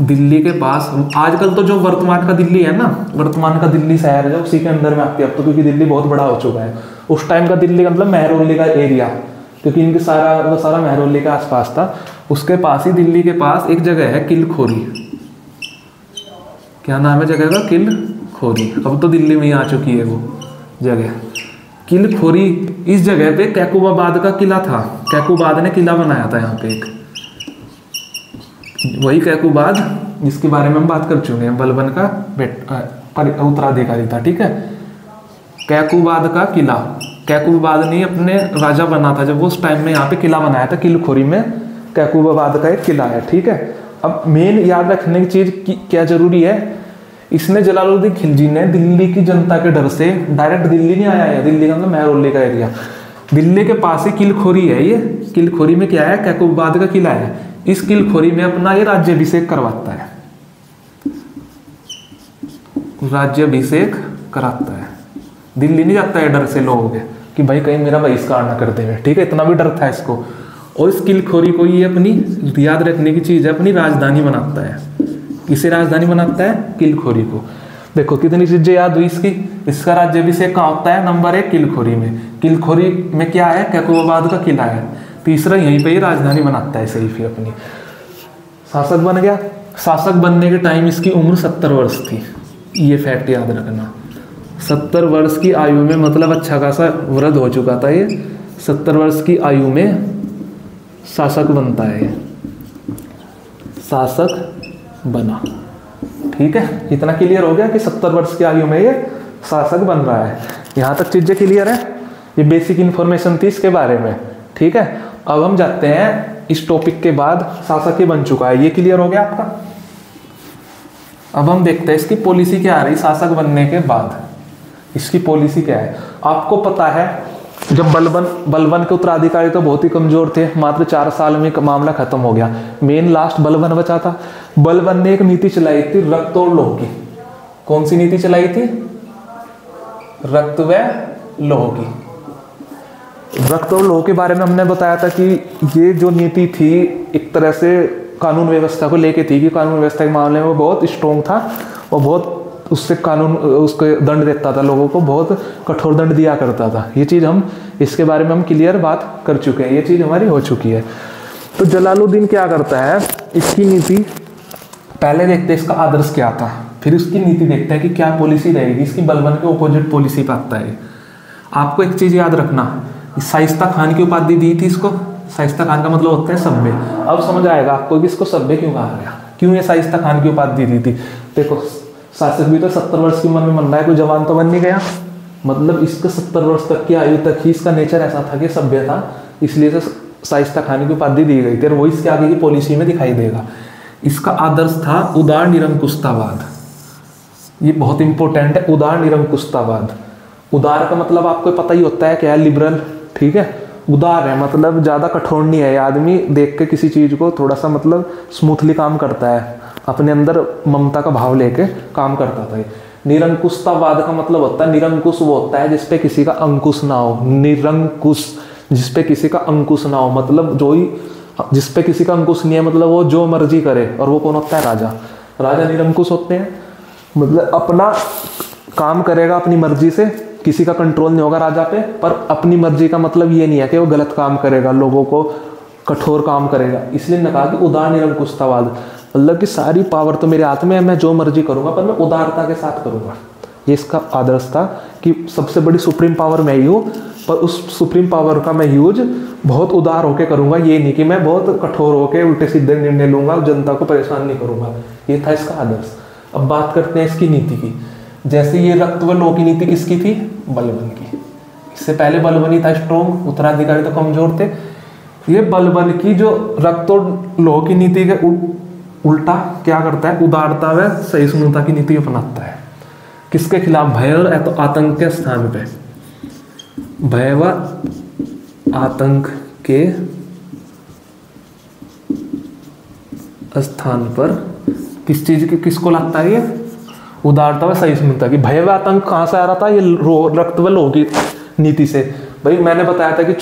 दिल्ली के पास, आजकल तो जो वर्तमान का दिल्ली है ना, वर्तमान का दिल्ली शहर है, उसी के अंदर में आती है अब तो क्योंकि दिल्ली बहुत बड़ा हो चुका है। उस टाइम का दिल्ली का मतलब मेहरौली का एरिया क्योंकि इनके सारा वो सारा मेहरौली के आसपास था। उसके पास ही दिल्ली के पास एक जगह है, किलखोरी। क्या नाम है जगह का? किल खोरी अब तो दिल्ली में ही आ चुकी है वो जगह। किल खोरी इस जगह पे कैकुबाबाद का किला था। कैकुबाद ने किला बनाया था यहाँ पे एक। वही कैकुबाद जिसके बारे में हम बात कर चुके हैं बलबन का बेट उत्तराधिकारी था, ठीक है? कैकुबाद का किला। कैकुबाद ने अपने राजा बना था, जब वो उस टाइम में यहाँ पे किला बनाया था, किलखोरी में कैकुबाद का एक किला है, ठीक है? अब मेन याद रखने की चीज़ क्या ज़रूरी है? इसने जलालुद्दीन खिलजी ने दिल्ली की जनता के डर से डायरेक्ट दिल्ली नहीं आया है दिल्ली का मतलब महरौली का एरिया दिल्ली के पास ही किलखोरी है ये। किलखोरी में क्या है? कैकुबाद का किला है। इस किलखोरी में अपना ये राज्यभिषेक करवाता है। राज्यभिषेक कराता है। दिल्ली नहीं जाता है डर से लोगों के भाई कहीं मेरा बहिष्कार ना कर देवे, ठीक है? इतना भी डर था इसको। और इस किलखोरी को ये अपनी याद रखने की चीज़ है, अपनी राजधानी बनाता है। किसे राजधानी बनाता है? किलखोरी को। देखो, कितनी चीज़ें याद हुई इसकी? इसका राज्य अभिषेक कहाँ होता है? नंबर एक, किलखोरी में। किलखोरी में क्या है? कैकुबाबाद का किला है। तीसरा यहीं पे ही राजधानी बनाता है सही फिर अपनी। शासक बन गया। शासक बनने के टाइम इसकी उम्र सत्तर वर्ष थी। ये फैक्ट याद रखना। सत्तर वर्ष की आयु में मतलब अच्छा खासा वृद्ध हो चुका था ये। सत्तर वर्ष की आयु में शासक बनता है शासक बना। ठीक है? इतना क्लियर हो गया कि सत्तर वर्ष की आयु में ये शासक बन रहा है। यहाँ तक चीज़ें क्लियर है? ये बेसिक इन्फॉर्मेशन थी इसके बारे में। ठीक है? अब हम जाते हैं इस टॉपिक के बाद शासक ही बन चुका है। ये क्लियर हो गया आपका? अब हम देखते हैं इसकी पॉलिसी क्या आ रही शासक बनने के बाद। इसकी पॉलिसी क्या है? आपको पता है, जब बलबन बलबन के उत्तराधिकारी तो बहुत ही कमज़ोर थे, मात्र चार साल में मामला खत्म हो गया। मेन लास्ट बलबन बचा था। बलबन ने एक नीति चलाई थी रक्त और लोह की। कौन सी नीति चलाई थी? रक्त व लोह की। रक्त और लोह के बारे में हमने बताया था कि ये जो नीति थी, एक तरह से कानून व्यवस्था को लेके थी कि कानून व्यवस्था के मामले में वो बहुत स्ट्रोंग था और बहुत उससे कानून, उसको दंड देता था, लोगों को बहुत कठोर दंड दिया करता था। ये चीज़ हम, इसके बारे में हम क्लियर बात कर चुके हैं। ये चीज़ हमारी हो चुकी है। तो जलालुद्दीन क्या करता है? इसकी नीति, पहले देखते हैं इसका आदर्श क्या था। फिर उसकी नीति देखते हैं कि क्या पॉलिसी रहेगी। इसकी बलबन के ऑपोजिट पॉलिसी पर आता है। आपको एक चीज़ याद रखना शाइस्ता खान की उपाधि दी थी इसको। साइस्ता खान का मतलब होता है सभ्य अब समझ आएगा आपको कि इसको सभ्य क्यों कहा गया? क्यों ये साइस्ता खान की उपाधि दी थी? देखो, शासक भी तो सत्तर वर्ष की उम्र में मन रहा है, कोई जवान तो बन नहीं गया। मतलब इसका सत्तर वर्ष तक की आयु तक ही इसका नेचर ऐसा था कि सभ्य था, इसलिए से शाइस्ता खाने की उपाधि दी गई थी और वो इसके आगे की पॉलिसी में दिखाई देगा। इसका आदर्श था उदार निरंकुशतावाद। ये बहुत इंपॉर्टेंट है, उदार निरंकुशतावाद। उदार का मतलब आपको पता ही होता है क्या है लिबरल ठीक है? उदार है मतलब ज़्यादा कठोर नहीं है। आदमी देख के किसी चीज़ को थोड़ा सा मतलब स्मूथली काम करता है। अपने अंदर ममता का भाव लेके काम करता था निरंकुशतावाद का मतलब होता है, निरंकुश वो होता है जिसपे किसी का अंकुश ना हो। निरंकुश, जिसपे किसी का अंकुश ना हो। मतलब जो ही, जिसपे किसी का अंकुश नहीं है मतलब वो जो मर्ज़ी करे, और वो कौन होता है? राजा। राजा निरंकुश होते हैं। मतलब अपना काम करेगा अपनी मर्ज़ी से किसी का कंट्रोल नहीं होगा राजा पे, पर अपनी मर्ज़ी का मतलब ये नहीं है कि वो गलत काम करेगा, लोगों को कठोर काम करेगा। इसलिए न कहा कि उदार, निरंकुशतावाद। मतलब कि सारी पावर तो मेरे हाथ में है, मैं जो मर्ज़ी करूँगा, पर मैं उदारता के साथ करूँगा। ये इसका आदर्श था कि सबसे बड़ी सुप्रीम पावर मैं ही हूँ, पर उस सुप्रीम पावर का मैं यूज़ बहुत उदार होकर करूँगा, ये नहीं कि मैं बहुत कठोर होकर उल्टे सीधे निर्णय लूँगा जनता को परेशान नहीं करूँगा। ये था इसका आदर्श। अब बात करते हैं इसकी नीति की। जैसे ये रक्त व लो की नीति किसकी थी? बलबन की। इससे पहले बलबन था स्ट्रोंग उत्तराधिकारी तो कमज़ोर थे। ये बलबन की जो रक्त और लोह की नीति के उल्टा क्या करता है? उदारता व सहिष्णुता की नीति अपनाता है। किसके खिलाफ भय और आतंक के स्थान पे? भय व आतंक के स्थान पर। किस चीज़ की, किसको लगता है ये? उदारता व सहिष्णुता की भय व आतंक कहाँ से आ रहा था? ये रक्त व लोह की नीति से। भाई, मैंने बताया था कि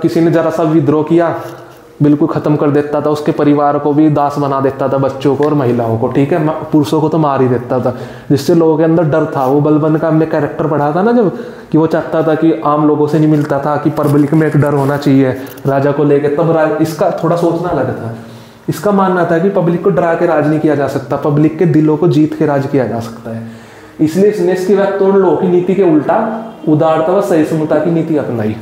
किसी ने जरा सा विद्रोह किया, बिल्कुल ख़त्म कर देता था, उसके परिवार को भी दास बना देता था, बच्चों को और महिलाओं को, ठीक है? पुरुषों को तो मार ही देता था, जिससे लोगों के अंदर डर था। वो बलबन का हमने कैरेक्टर पढ़ा था ना जब, कि वो चाहता था कि आम लोगों से नहीं मिलता था, कि पब्लिक में एक डर होना चाहिए, राजा को लेकर तब इसका थोड़ा सोचना अलग था। इसका मानना था कि पब्लिक को डरा के राज नहीं किया जा सकता, पब्लिक के दिलों को जीत के राज किया जा सकता है। इसलिए इसने इसकी बात तोड़ लो की नीति के उल्टा उदारता व सहिष्णुता की नीति अपनाई।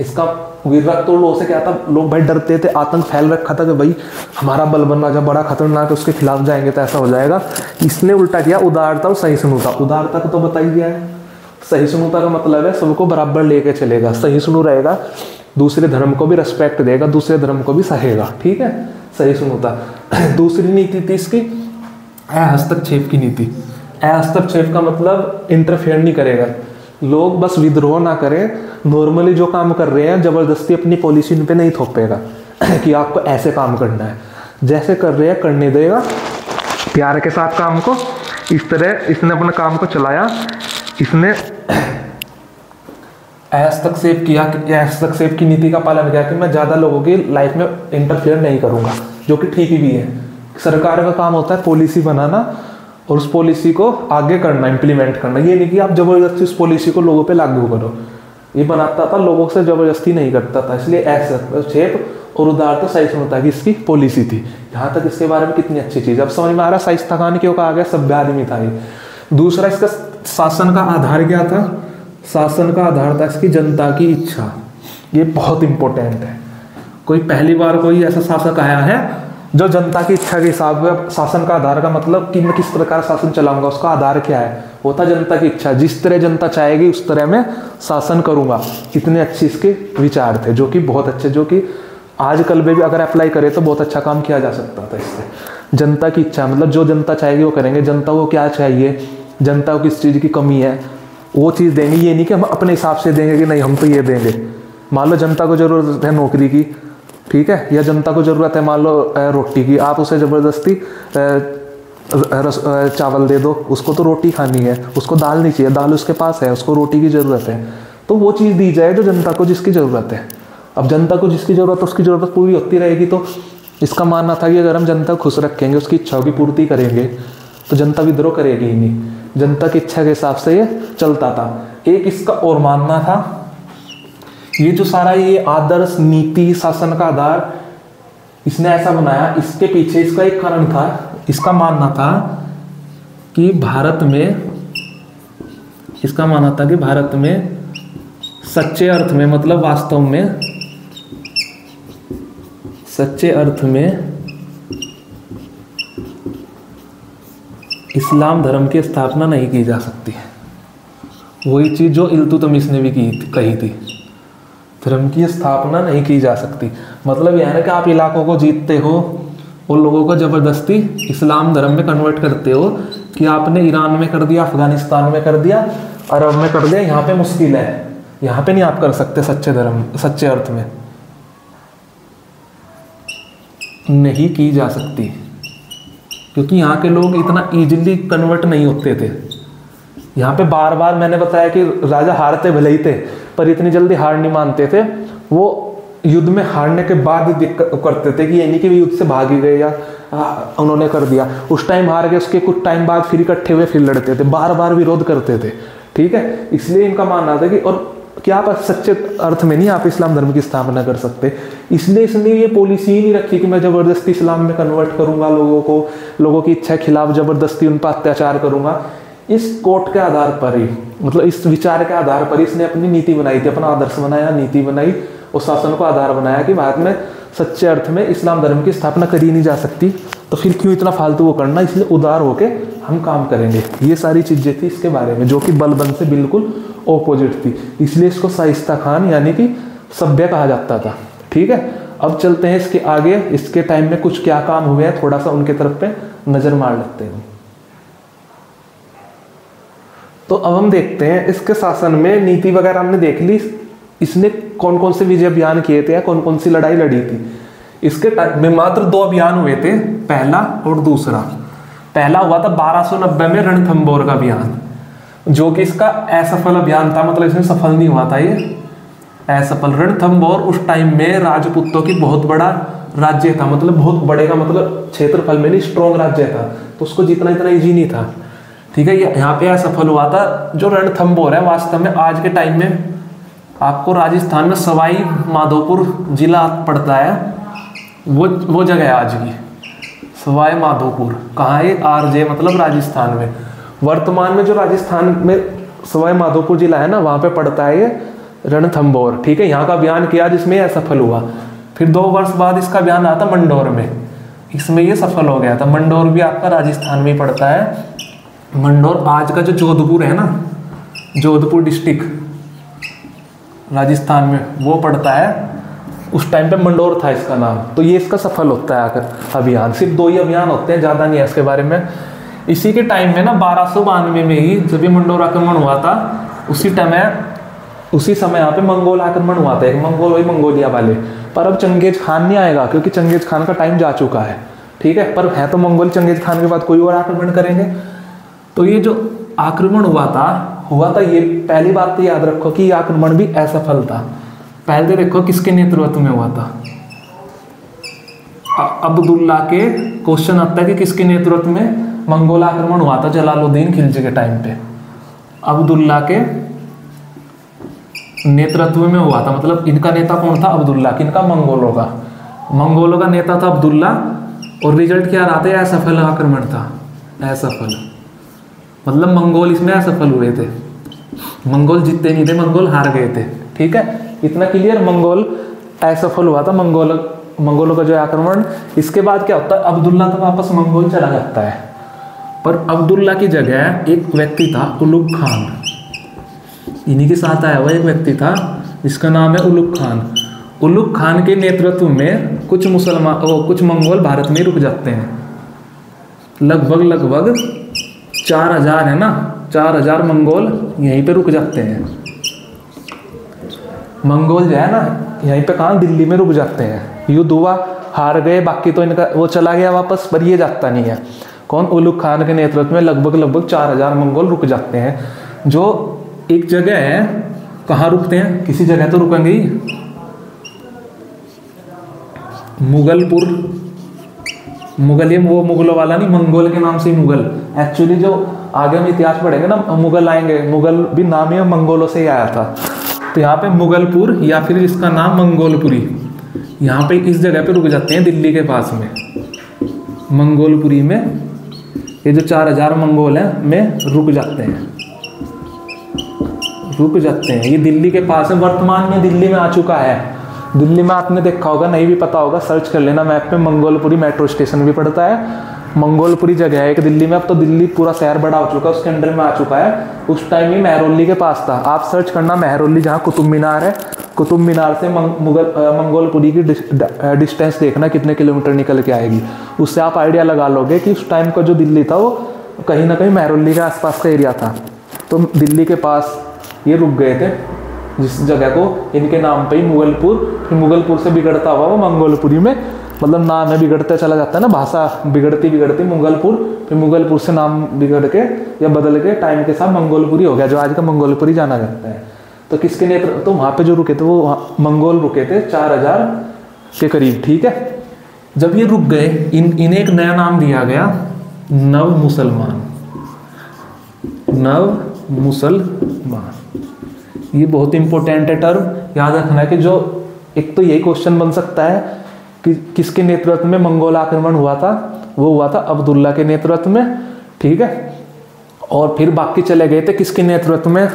इसका विरक्त तो लो से क्या था? लोग भाई डरते थे, आतंक फैल रखा था कि भाई हमारा बल बनना जब बड़ा खतरनाक है, उसके खिलाफ जाएँगे तो ऐसा हो जाएगा। इसने उल्टा किया उदारता और सहिष्णुता। उदारता को तो बताई गया है। सहिष्णुता का मतलब है सबको बराबर लेके चलेगा। सहिष्णु रहेगा, दूसरे धर्म को भी रेस्पेक्ट देगा, दूसरे धर्म को भी सहेगा। ठीक है? सहिष्णुता दूसरी नीति थी इसकी हस्तक्षेप की नीति। हस्तक्षेप का मतलब इंटरफेयर नहीं करेगा। लोग बस विद्रोह ना करें। नॉर्मली जो काम कर रहे हैं, ज़बरदस्ती अपनी पॉलिसी पे नहीं थोपेगा। कि आपको ऐसे काम करना है। जैसे कर रहे हैं, करने देगा। प्यार के साथ काम को, इस तरह इसने अपने काम को चलाया। इसने हस्तक्षेप किया हस्तक्षेप की नीति का पालन किया कि मैं ज़्यादा लोगों की लाइफ में इंटरफेयर नहीं करूँगा, जो कि ठीक ही भी है। सरकार का काम होता है पॉलिसी बनाना और उस पॉलिसी को आगे करना इम्प्लीमेंट करना। ये नहीं कि आप ज़बरदस्ती उस पॉलिसी को लोगों पे लागू करो। ये बनाता था, लोगों से ज़बरदस्ती नहीं करता था, इसलिए छेप और उदार तो सहिष्णुता की इसकी पॉलिसी थी। यहाँ तक इसके बारे में कितनी अच्छी चीज़ अब समझ में आ रहा साइस्ता खान क्यों कहा गया? सभ्य आदमी था ये। दूसरा, इसका शासन का आधार क्या था? शासन का आधार था, इसकी जनता की इच्छा। ये बहुत इंपॉर्टेंट है। कोई पहली बार कोई ऐसा शासक आया है, जो जनता की इच्छा के हिसाब से शासन का आधार का मतलब कि मैं किस प्रकार शासन चलाऊँगा, उसका आधार क्या है? वो था जनता की इच्छा। जिस तरह जनता चाहेगी, उस तरह मैं शासन करूँगा। कितने अच्छे इसके विचार थे, जो कि बहुत अच्छे, जो कि आजकल में भी अगर अप्लाई करें तो बहुत अच्छा काम किया जा सकता था इससे। जनता की इच्छा मतलब जो जनता चाहेगी वो करेंगे। जनता को क्या चाहिए? जनता को किस चीज़ की कमी है? वो चीज़ देंगे, ये नहीं कि हम अपने हिसाब से देंगे कि नहीं, हम तो ये देंगे। मान लो जनता को ज़रूरत है नौकरी की, ठीक है? या जनता को ज़रूरत है, मान लो रोटी की। आप उसे ज़बरदस्ती चावल दे दो, उसको तो रोटी खानी है, उसको दाल नहीं चाहिए, दाल उसके पास है, उसको रोटी की ज़रूरत है। तो वो चीज़ दी जाए जो जनता को जिसकी ज़रूरत है। अब जनता को जिसकी ज़रूरत है उसकी ज़रूरत पूरी होती रहेगी तो इसका मानना था कि अगर हम जनता खुश रखेंगे, उसकी इच्छाओं की पूर्ति करेंगे तो जनता विद्रोह करेगी ही नहीं। जनता की इच्छा के हिसाब से ये चलता था। एक इसका और मानना था, ये जो सारा ये आदर्श नीति, शासन का आधार, इसने ऐसा बनाया, इसके पीछे इसका एक कारण था, इसका मानना था कि भारत में, इसका मानना था कि भारत में सच्चे अर्थ में मतलब वास्तव में, सच्चे अर्थ में इस्लाम धर्म की स्थापना नहीं की जा सकती। वही चीज़ जो इल्तुतमिश ने भी की कही थी। धर्म की स्थापना नहीं की जा सकती। मतलब यह है कि आप इलाकों को जीतते हो, और लोगों को ज़बरदस्ती इस्लाम धर्म में कन्वर्ट करते हो कि आपने ईरान में कर दिया, अफ़गानिस्तान में कर दिया, अरब में कर दिया, यहाँ पे मुश्किल है। यहाँ पे नहीं आप कर सकते सच्चे धर्म, सच्चे अर्थ में। नहीं की जा सकती। क्योंकि यहाँ के लोग इतना ईजिली कन्वर्ट नहीं होते थे। यहाँ पे बार बार मैंने बताया कि राजा हारते भले ही थे, पर इतनी जल्दी हार नहीं मानते थे। वो युद्ध में हारने के बाद करते थे कि ये नहीं कि युद्ध से भाग ही गए या उन्होंने कर दिया। उस टाइम हार गए, उसके कुछ टाइम बाद फिर इकट्ठे हुए, फिर लड़ते थे। बार बार विरोध करते थे। ठीक है? इसलिए इनका मानना था कि और क्या आप सच्चे अर्थ में नहीं, आप इस्लाम धर्म की स्थापना कर सकते। इसलिए, इसने ये पॉलिसी ही नहीं रखी कि मैं ज़बरदस्ती इस्लाम में कन्वर्ट करूँगा लोगों को, लोगों की इच्छा के खिलाफ ज़बरदस्ती उन पर अत्याचार करूँगा। इस कोट के आधार पर ही मतलब इस विचार के आधार पर इसने अपनी नीति बनाई थी, अपना आदर्श बनाया, नीति बनाई और शासन को आधार बनाया कि भारत में सच्चे अर्थ में इस्लाम धर्म की स्थापना करी नहीं जा सकती। तो फिर क्यों इतना फालतू वो करना? इसलिए उदार होके हम काम करेंगे। ये सारी चीज़ें थी इसके बारे में, जो कि बलबन से बिल्कुल ऑपोजिट थी। इसलिए इसको साइस्ता खान यानी कि सभ्य कहा जाता था। ठीक है? अब चलते हैं इसके आगे। इसके टाइम में कुछ क्या काम हुए हैं, थोड़ा सा उनके तरफ़ पे नज़र मार लेते हैं। तो अब हम देखते हैं इसके शासन में नीति वगैरह हमने देख ली। इसने कौन कौन से विजय अभियान किए थे या कौन कौन सी लड़ाई लड़ी थी? इसके टाइम में मात्र दो अभियान हुए थे, पहला और दूसरा। पहला हुआ था 1290 में रणथंबोर का अभियान, जो कि इसका असफल अभियान था मतलब इसमें सफल नहीं हुआ था ये। असफल रणथंबोर उस टाइम में राजपूतों की बहुत बड़ा राज्य था मतलब बहुत बड़े का मतलब क्षेत्रफल में नहीं स्ट्रॉन्ग राज्य था तो उसको जीतना इतना ईजी नहीं था। ठीक है यहाँ पे असफल हुआ था, जो रणथंबोर है, वास्तव में आज के टाइम में आपको राजस्थान में सवाई माधोपुर जिला पड़ता है, वो वो जगह है आज की। सवाई माधोपुर। कहाँ है आरजे? मतलब राजस्थान में। वर्तमान में जो राजस्थान में सवाई माधोपुर जिला है ना, वहाँ पे पड़ता है ये रणथम्बोर ठीक है, यहाँ का अभियान किया जिसमें यह सफल हुआ। फिर दो वर्ष बाद इसका अभियान आता मंडोर में। इसमें ये सफल हो गया था। मंडोर भी आपका राजस्थान में पड़ता है। मंडोर आज का जो जोधपुर है ना, जोधपुर डिस्ट्रिक्ट, राजस्थान में वो पड़ता है। उस टाइम पे मंडोर था इसका नाम। तो ये इसका सफल होता है आकर अभियान। सिर्फ़ दो ही अभियान होते हैं, ज़्यादा नहीं है इसके बारे में। इसी के टाइम में ना, बारह सौ बानवे में ही जब ये मंडोर आक्रमण हुआ था, उसी टाइम उसी समय यहाँ पे मंगोल आक्रमण हुआ था। एक मंगोल, वही मंगोलिया वाले। पर अब चंगेज खान नहीं आएगा, क्योंकि चंगेज खान का टाइम जा चुका है। ठीक है? पर है तो मंगोल चंगेज खान के बाद कोई और आक्रमण करेंगे। तो ये जो आक्रमण हुआ था हुआ था ये, पहली बात तो याद रखो कि ये आक्रमण भी असफल था। पहले देखो किसके नेतृत्व में हुआ था। अब्दुल्ला के क्वेश्चन आता है कि किसके नेतृत्व में मंगोल आक्रमण हुआ था जलालुद्दीन खिलजी के टाइम पे। अब्दुल्ला के नेतृत्व में हुआ था मतलब इनका नेता कौन था? अब्दुल्ला किनका मंगोलों का। मंगोलों का नेता था अब्दुल्ला और रिज़ल्ट क्या रहा था? असफल आक्रमण था। असफल। मतलब मंगोल इसमें असफल हुए थे। मंगोल जीतते नहीं थे, मंगोल हार गए थे। ठीक है? इतना क्लियर मंगोल असफल हुआ था मंगोल, मंगोलों का जो आक्रमण। इसके बाद क्या होता है? अब्दुल्ला तो वापस मंगोल चला जाता है। पर अब्दुल्ला की जगह एक व्यक्ति था, उलुग खान। इन्हीं के साथ आया हुआ एक व्यक्ति था, जिसका नाम है उलुग खान। उलुग खान के नेतृत्व में कुछ मुसलमान कुछ मंगोल भारत में रुक जाते हैं। लगभग लगभग चार हज़ार है ना? चार हज़ार मंगोल यहीं पे रुक जाते हैं। मंगोल जो है ना, यहीं पे कहाँ? दिल्ली में रुक जाते हैं। युद्ध हुआ हार गए, बाकी तो इनका, वो चला गया वापस, पर ये जाता नहीं है। कौन? उलुक खान के नेतृत्व में लगभग लगभग चार हज़ार मंगोल रुक जाते हैं। जो एक जगह है, कहाँ रुकते हैं? किसी जगह तो रुकेंगे ही। मुगलपुर। मुगल, ये वो मुगलों वाला नहीं, मंगोल के नाम से ही मुगल। एक्चुअली जो आगे हम इतिहास पढ़ेंगे ना, मुगल आएँगे। मुगल भी नाम ही मंगोलों से ही आया था। तो यहाँ पे मुगलपुर या फिर इसका नाम मंगोलपुरी। यहाँ पे इस जगह पे रुक जाते हैं दिल्ली के पास में। मंगोलपुरी में ये जो चार हज़ार मंगोल हैं, में रुक जाते हैं। रुक जाते हैं। ये दिल्ली के पास है वर्तमान में दिल्ली में आ चुका है। दिल्ली में आपने देखा होगा, नहीं भी पता होगा, सर्च कर लेना, मैप में मंगोलपुरी मेट्रो स्टेशन भी पड़ता है। मंगोलपुरी जगह है, एक दिल्ली में, अब तो दिल्ली पूरा शहर बड़ा हो चुका है, उसके अंडर में आ चुका है। उस टाइम ही महरौली के पास था। आप सर्च करना महरौली, जहाँ कुतुब मीनार है। कुतुब मीनार से मुगल मंगोलपुरी की डिस्टेंस देखना, कितने किलोमीटर निकल के आएगी। उससे आप आइडिया लगा लोगे कि उस टाइम का जो दिल्ली था, वो कहीं ना कहीं महरौली के आसपास का एरिया था। तो दिल्ली के पास ये रुक गए थे, जिस जगह को इनके नाम पे ही मुगलपुर, फिर मुगलपुर से बिगड़ता हुआ वो मंगोलपुरी में मतलब नाम है बिगड़ता चला जाता है ना, भाषा बिगड़ती बिगड़ती मुगलपुर, फिर मुगलपुर से नाम बिगड़ के या बदल के टाइम के साथ मंगोलपुरी हो गया, जो आज का मंगोलपुरी जाना जाता है। तो किसके नेतृत्व तो वहाँ पे जो रुके थे वो मंगोल रुके थे चार हज़ार के करीब, ठीक है? जब ये रुक गए, इन, इन्हें एक नया नाम दिया गया, नव मुसलमान। नव मुसलमान। ये बहुत इंपॉर्टेंट है टर्म याद रखना है कि जो, एक तो यही क्वेश्चन बन सकता है कि किसके नेतृत्व में मंगोल आक्रमण हुआ था? वो हुआ था अब्दुल्ला के नेतृत्व में ठीक है? और फिर बाकी चले गए थे किसके नेतृत्व में?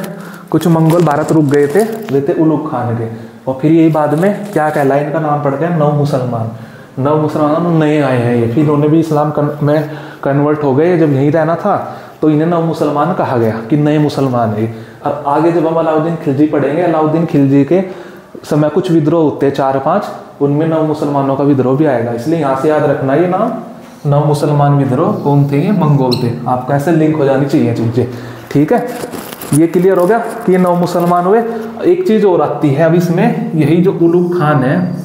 कुछ मंगोल भारत रुक गए थे वे थे उलूक खान के। और फिर यही बाद में क्या कहला इनका नाम पड़ गया नव मुसलमान। नव मुसलमान नए आए हैं ये। फिर इन्होंने भी इस्लाम कन, में कन्वर्ट हो गए जब यहीं रहना था तो इन्हें नव मुसलमान कहा गया कि नए मुसलमान है। अब आगे जब हम अलाउद्दीन खिलजी पढ़ेंगे अलाउद्दीन खिलजी के समय कुछ विद्रोह होते हैं चार पाँच उनमें नव मुसलमानों का विद्रोह भी आएगा। इसलिए यहाँ से याद रखना, ये नाम नव मुसलमान विद्रोह कौन थे ये मंगोल थे। आपको ऐसे लिंक हो जानी चाहिए चीज़ें। ठीक है? ये क्लियर हो गया कि ये नव मुसलमान हुए। एक चीज़ और आती है अब इसमें, यही जो उलूक खान है,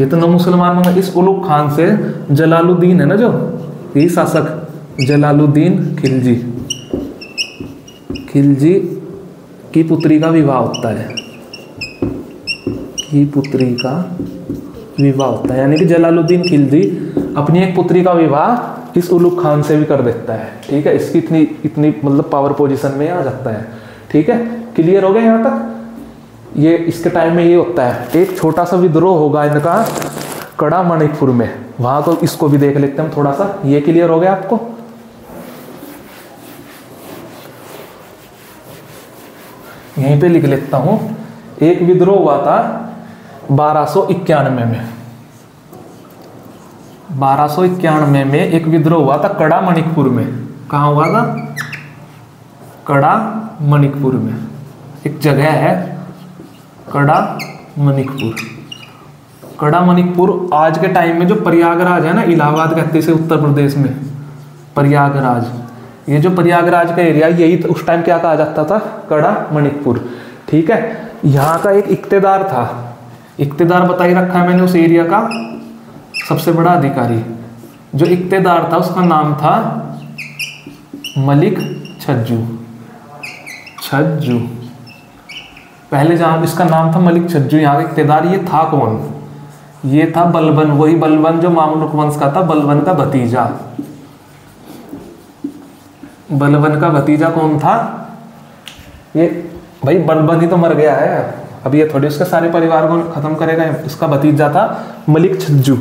ये तो नव मुसलमान इस उलूक खान से जलालुद्दीन है ना जो? यही शासक, जलालुद्दीन खिलजी। खिलजी की पुत्री का विवाह होता है। की पुत्री का विवाह होता है। यानी कि जलालुद्दीन खिलजी अपनी एक पुत्री का विवाह इस उलूक खान से भी कर देता है। ठीक है? इसकी इतनी इतनी मतलब पावर पोजीशन में आ जाता है। ठीक है? क्लियर हो गया यहाँ तक? ये, इसके टाइम में ये होता है। एक छोटा सा विद्रोह होगा इनका कड़ा मणिपुर में। वहाँ तो इसको भी देख लेते हैं थोड़ा सा। ये क्लियर हो गया आपको? यहीं पे लिख लेता हूँ। एक विद्रोह हुआ था बारह सौ इक्यानवे में। बारह सौ इक्यानवे में एक विद्रोह हुआ था कड़ा मणिकपुर में। कहा हुआ था? कड़ा मणिकपुर में। एक जगह है कड़ा मणिकपुर। कड़ा मणिकपुर आज के टाइम में जो प्रयागराज है ना, इलाहाबाद कहते से उत्तर प्रदेश में, प्रयागराज। ये जो प्रयागराज का एरिया यही उस टाइम क्या कहा जाता था? कड़ा मणिकपुर। ठीक है? यहाँ का एक इकतेदार था इकतेदार बता ही रखा है मैंने उस एरिया का। सबसे बड़ा अधिकारी। जो इकतेदार था, उसका नाम था मलिक छज्जू। छज्जू। पहले जहाँ इसका नाम था मलिक छज्जू, यहाँ का इकतेदार, ये था कौन? ये था बलबन वही बलबन जो मामलुक वंश का था बलबन का भतीजा। बलबन का भतीजा कौन था? ये, भाई बलबन ही तो मर गया है। अब ये थोड़ी उसके सारे परिवार को खत्म करेगा इसका भतीजा था मलिक छज्जू।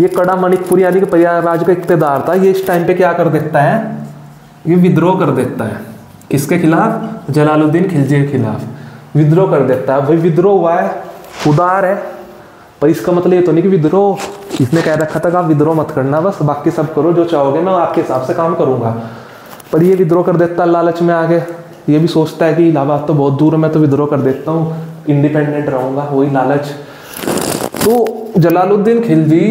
ये कड़ा मणिकपुर यानी कि प्रयागराज का इकतेदार था। ये इस टाइम पे क्या कर देता है? ये विद्रोह कर देता है। किसके खिलाफ? जलालुद्दीन खिलजी के खिलाफ। विद्रोह कर देता है। भाई, विद्रोह हुआ है। उदार है। पर इसका मतलब ये तो नहीं कि विद्रोह। इसने कह रखा था कि आप विद्रोह मत करना, बस बाकी सब करो, जो चाहोगे मैं आपके हिसाब से काम करूँगा। पर ये विद्रोह कर देता है लालच में आगे ये भी सोचता है कि इलाहाबाद तो बहुत दूर है, मैं तो विद्रोह कर देता हूँ। इंडिपेंडेंट रहूँगा वही लालच। तो जलालुद्दीन खिलजी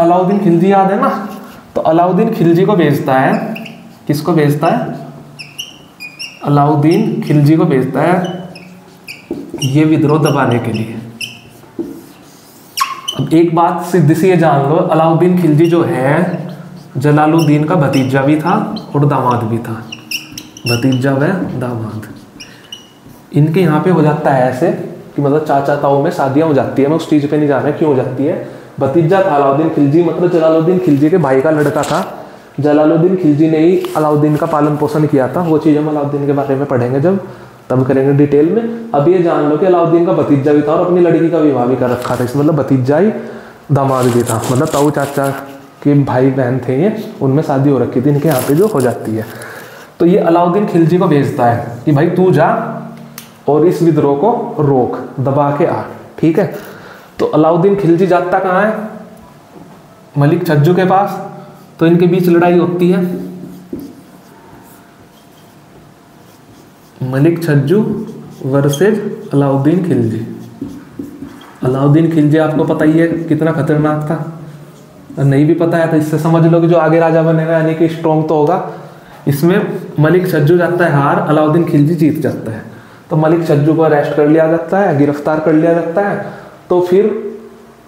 अलाउद्दीन खिलजी याद है ना? तो अलाउद्दीन खिलजी को भेजता है। किसको भेजता है? अलाउद्दीन खिलजी को भेजता है ये विद्रोह दबाने के लिए। अब एक बात सिद्ध से ये जान लो, अलाउद्दीन खिलजी जो है, जलालुद्दीन का भतीजा भी था और दामाद भी था। भतीजा व दामाद। इनके यहाँ पे हो जाता है ऐसे कि मतलब चाचा ताऊ में शादियाँ हो जाती है। मैं उस चीज़ पे नहीं जा रहा क्यों हो जाती है? भतीजा था अलाउद्दीन खिलजी मतलब जलालुद्दीन खिलजी के भाई का लड़का था। जलालुद्दीन खिलजी ने ही अलाउद्दीन का पालन पोषण किया था। वो चीज़ हम अलाउद्दीन के बारे में पढ़ेंगे जब, तब करेंगे डिटेल में। अब ये जान लो कि अलाउद्दीन का भतीजा भी था और अपनी लड़की का विवाह भी कर रखा था। इसमें मतलब भतीजा ही दामाद भी था। मतलब ताऊ चाचा के भाई बहन थे ये, उनमें शादी हो रखी थी। इनके यहाँ पे जो हो जाती है। तो ये अलाउद्दीन खिलजी को भेजता है कि भाई तू जा और इस विद्रोह को रोक, दबा के आ। ठीक है? तो अलाउद्दीन खिलजी जाता कहाँ है? मलिक छज्जू के पास। तो इनके बीच लड़ाई होती है। मलिक छज्जू वर्सेज अलाउद्दीन खिलजी। अलाउद्दीन खिलजी, आपको पता ही है कितना खतरनाक था। नहीं भी पता है तो इससे समझ लो कि जो आगे राजा बनेगा, यानी कि स्ट्रॉन्ग तो होगा। इसमें मलिक छज्जू जाता है, हार अलाउद्दीन खिलजी जीत जाता है। तो मलिक छज्जू को अरेस्ट कर लिया जाता है, गिरफ़्तार कर लिया जाता है। तो फिर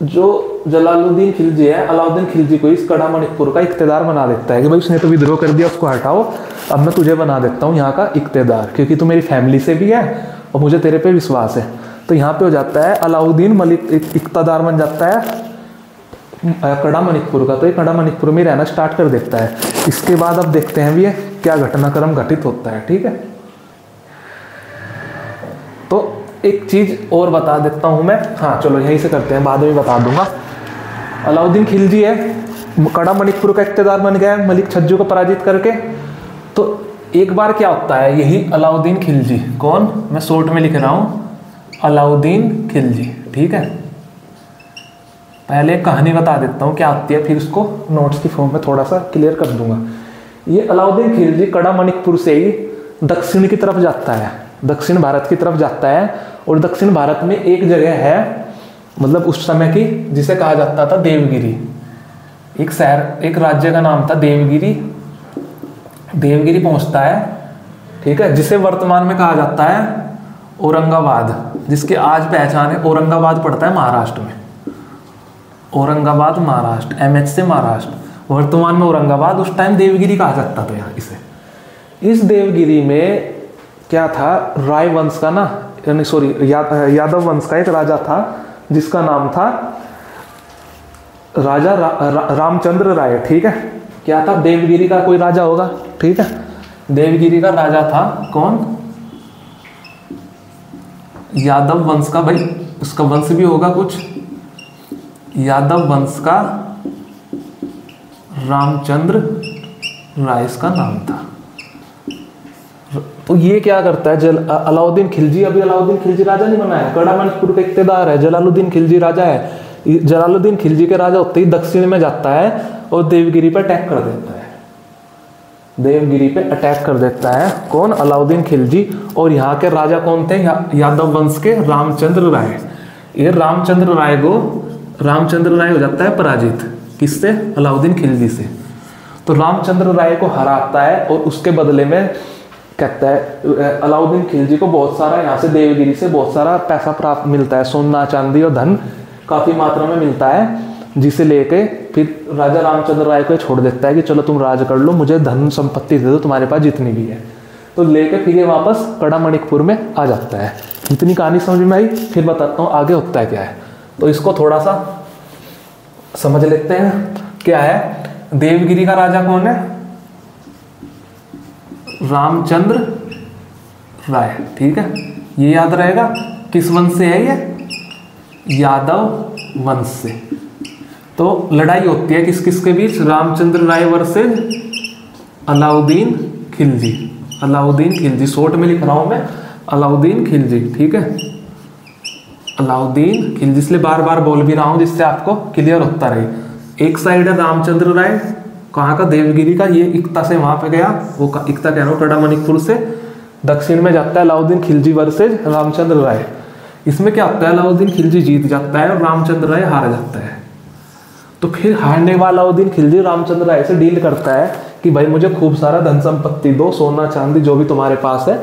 जो जलालुद्दीन खिलजी है, अलाउद्दीन खिलजी को इस कड़ा मणिकपुर का इकतेदार बना देता है कि भाई उसने तो विद्रोह कर दिया, उसको हटाओ, अब मैं तुझे बना देता हूँ यहाँ का इकतेदार, क्योंकि तू मेरी फैमिली से भी है और मुझे तेरे पे विश्वास है। तो यहाँ पे हो जाता है, अलाउद्दीन मलिक इकतदार बन जाता है कड़ा मणिकपुर का। तो ये कड़ा मणिकपुर में रहना स्टार्ट कर देता है। इसके बाद अब देखते हैं भी क्या घटनाक्रम घटित होता है, ठीक है? तो एक चीज़ और बता देता हूँ मैं। हाँ चलो यहीं से करते हैं, बाद में बता दूँगा। अलाउद्दीन खिलजी है, कड़ा मणिकपुर का इकतेदार बन गया है, मलिक छज्जू को पराजित करके। तो एक बार क्या होता है, यही अलाउद्दीन खिलजी। कौन? मैं शोर्ट में लिख रहा हूँ, अलाउद्दीन खिलजी, ठीक है? पहले कहानी बता देता हूँ, क्या आती है, फिर उसको नोट्स की फॉर्म में थोड़ा सा क्लियर कर दूँगा। ये अलाउद्दीन खिलजी कड़ा मणिकपुर से ही दक्षिण की तरफ़ जाता है। दक्षिण भारत की तरफ़ जाता है और दक्षिण भारत में एक जगह है मतलब उस समय की जिसे कहा जाता था देवगिरी। एक शहर, एक राज्य का नाम था देवगिरी। देवगिरी पहुँचता है, ठीक है, जिसे वर्तमान में कहा जाता है औरंगाबाद, जिसकी आज पहचान है औरंगाबाद पड़ता है महाराष्ट्र में। औरंगाबाद महाराष्ट्र एम एच से महाराष्ट्र। वर्तमान में औरंगाबाद उस टाइम देवगिरी कहा जाता था यहाँ इसे। इस देवगिरी में क्या था? राय वंश का ना यानी सॉरी या, यादव वंश का एक राजा था जिसका नाम था राजा रा, रा, रामचंद्र राय ठीक है? क्या था? देवगिरी का कोई राजा होगा ठीक है? देवगिरी का राजा था कौन? यादव वंश का भाई उसका वंश भी होगा कुछ। यादव वंश का रामचंद्र राय इसका नाम था। तो ये क्या करता है? जल अलाउद्दीन खिलजी अभी अलाउद्दीन खिलजी राजा नहीं बना है? कड़ा मणिपुर का इकतेदार है जलालुद्दीन खिलजी राजा है। जलालुद्दीन खिलजी के राजा होते ही दक्षिण में जाता है और देवगिरी पर अटैक कर देता है। देवगिरी पे अटैक कर देता है। कौन? अलाउद्दीन खिलजी। और यहाँ के राजा कौन थे? या, यादव वंश के रामचंद्र राय। ये रामचंद्र राय को रामचंद्र राय हो जाता है पराजित। किससे? अलाउद्दीन खिलजी से। तो रामचंद्र राय को हराता है और उसके बदले में कहता है अलाउद्दीन खिलजी को बहुत सारा, यहाँ से देवगिरी से बहुत सारा पैसा प्राप्त मिलता है। सोना, चांदी और धन काफ़ी मात्रा में मिलता है, जिसे लेके फिर राजा रामचंद्र राय को छोड़ देता है कि चलो तुम राज कर लो, मुझे धन संपत्ति दे दो, तुम्हारे पास जितनी भी है। तो लेके फिर ये वापस कड़ा मणिकपुर में आ जाता है। इतनी कहानी समझ में आई, फिर बताता हूँ आगे होता है क्या है। तो इसको थोड़ा सा समझ लेते हैं, क्या है? देवगिरी का राजा कौन है? रामचंद्र राय, ठीक है? ये याद रहेगा? किस वंश से है ये? यादव वंश से। तो लड़ाई होती है किस किस के बीच? रामचंद्र राय वर्सेज अलाउद्दीन खिलजी। अलाउद्दीन खिलजी शॉर्ट में लिख रहा हूँ मैं। अलाउद्दीन खिलजी, ठीक है? अलाउद्दीन खिलजी, इसलिए बार बार बोल भी रहा हूँ जिससे आपको क्लियर होता रहे। एक साइड है रामचंद्र राय कहाँ का देवगिरी का, ये इकता से वहाँ पे गया, वो इकता कह रहा हूँ कड़ा मणिकपुर से। दक्षिण में जाता है अलाउद्दीन खिलजी वर्सेज, रामचंद्र राय। इसमें क्या होता है अलाउद्दीन खिलजी जीत जाता है और रामचंद्र राय हार जाता है। तो फिर हारने वाला अलाउद्दीन खिलजी रामचंद्र राय से डील करता है कि भाई मुझे खूब सारा धन संपत्ति दो, सोना, चांदी, जो भी तुम्हारे पास है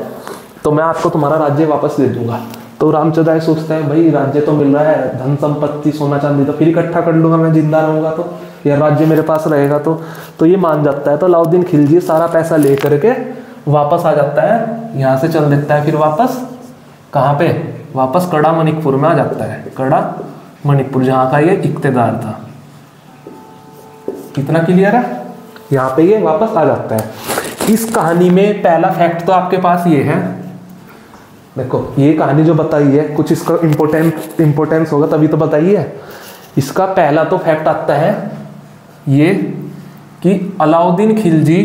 तो मैं आपको तुम्हारा राज्य वापस दे दूँगा। तो रामचंद्र राय सोचते हैं, भाई राज्य तो मिल रहा है, धन संपत्ति, सोना, चांदी तो फिर इकट्ठा कर लूँगा मैं, ज़िंदा रहूँगा तो। या राज्य मेरे पास रहेगा तो तो ये मान जाता है। तो अलाउद्दीन खिलजी सारा पैसा ले करके वापस आ जाता है। यहाँ से चल देता है फिर वापस। कहाँ पे? वापस कड़ा मणिकपुर में आ जाता है। कड़ा मणिकपुर, जहाँ का ये इकतेदार था। कितना क्लियर है? यहाँ पे ये वापस आ जाता है। इस कहानी में पहला फैक्ट तो आपके पास ये है। देखो, ये कहानी जो बताई है, कुछ इसका इम्पोर्टेंट इम्पोर्टेंस होगा तभी तो बताइए इसका पहला तो फैक्ट आता है ये कि अलाउद्दीन खिलजी,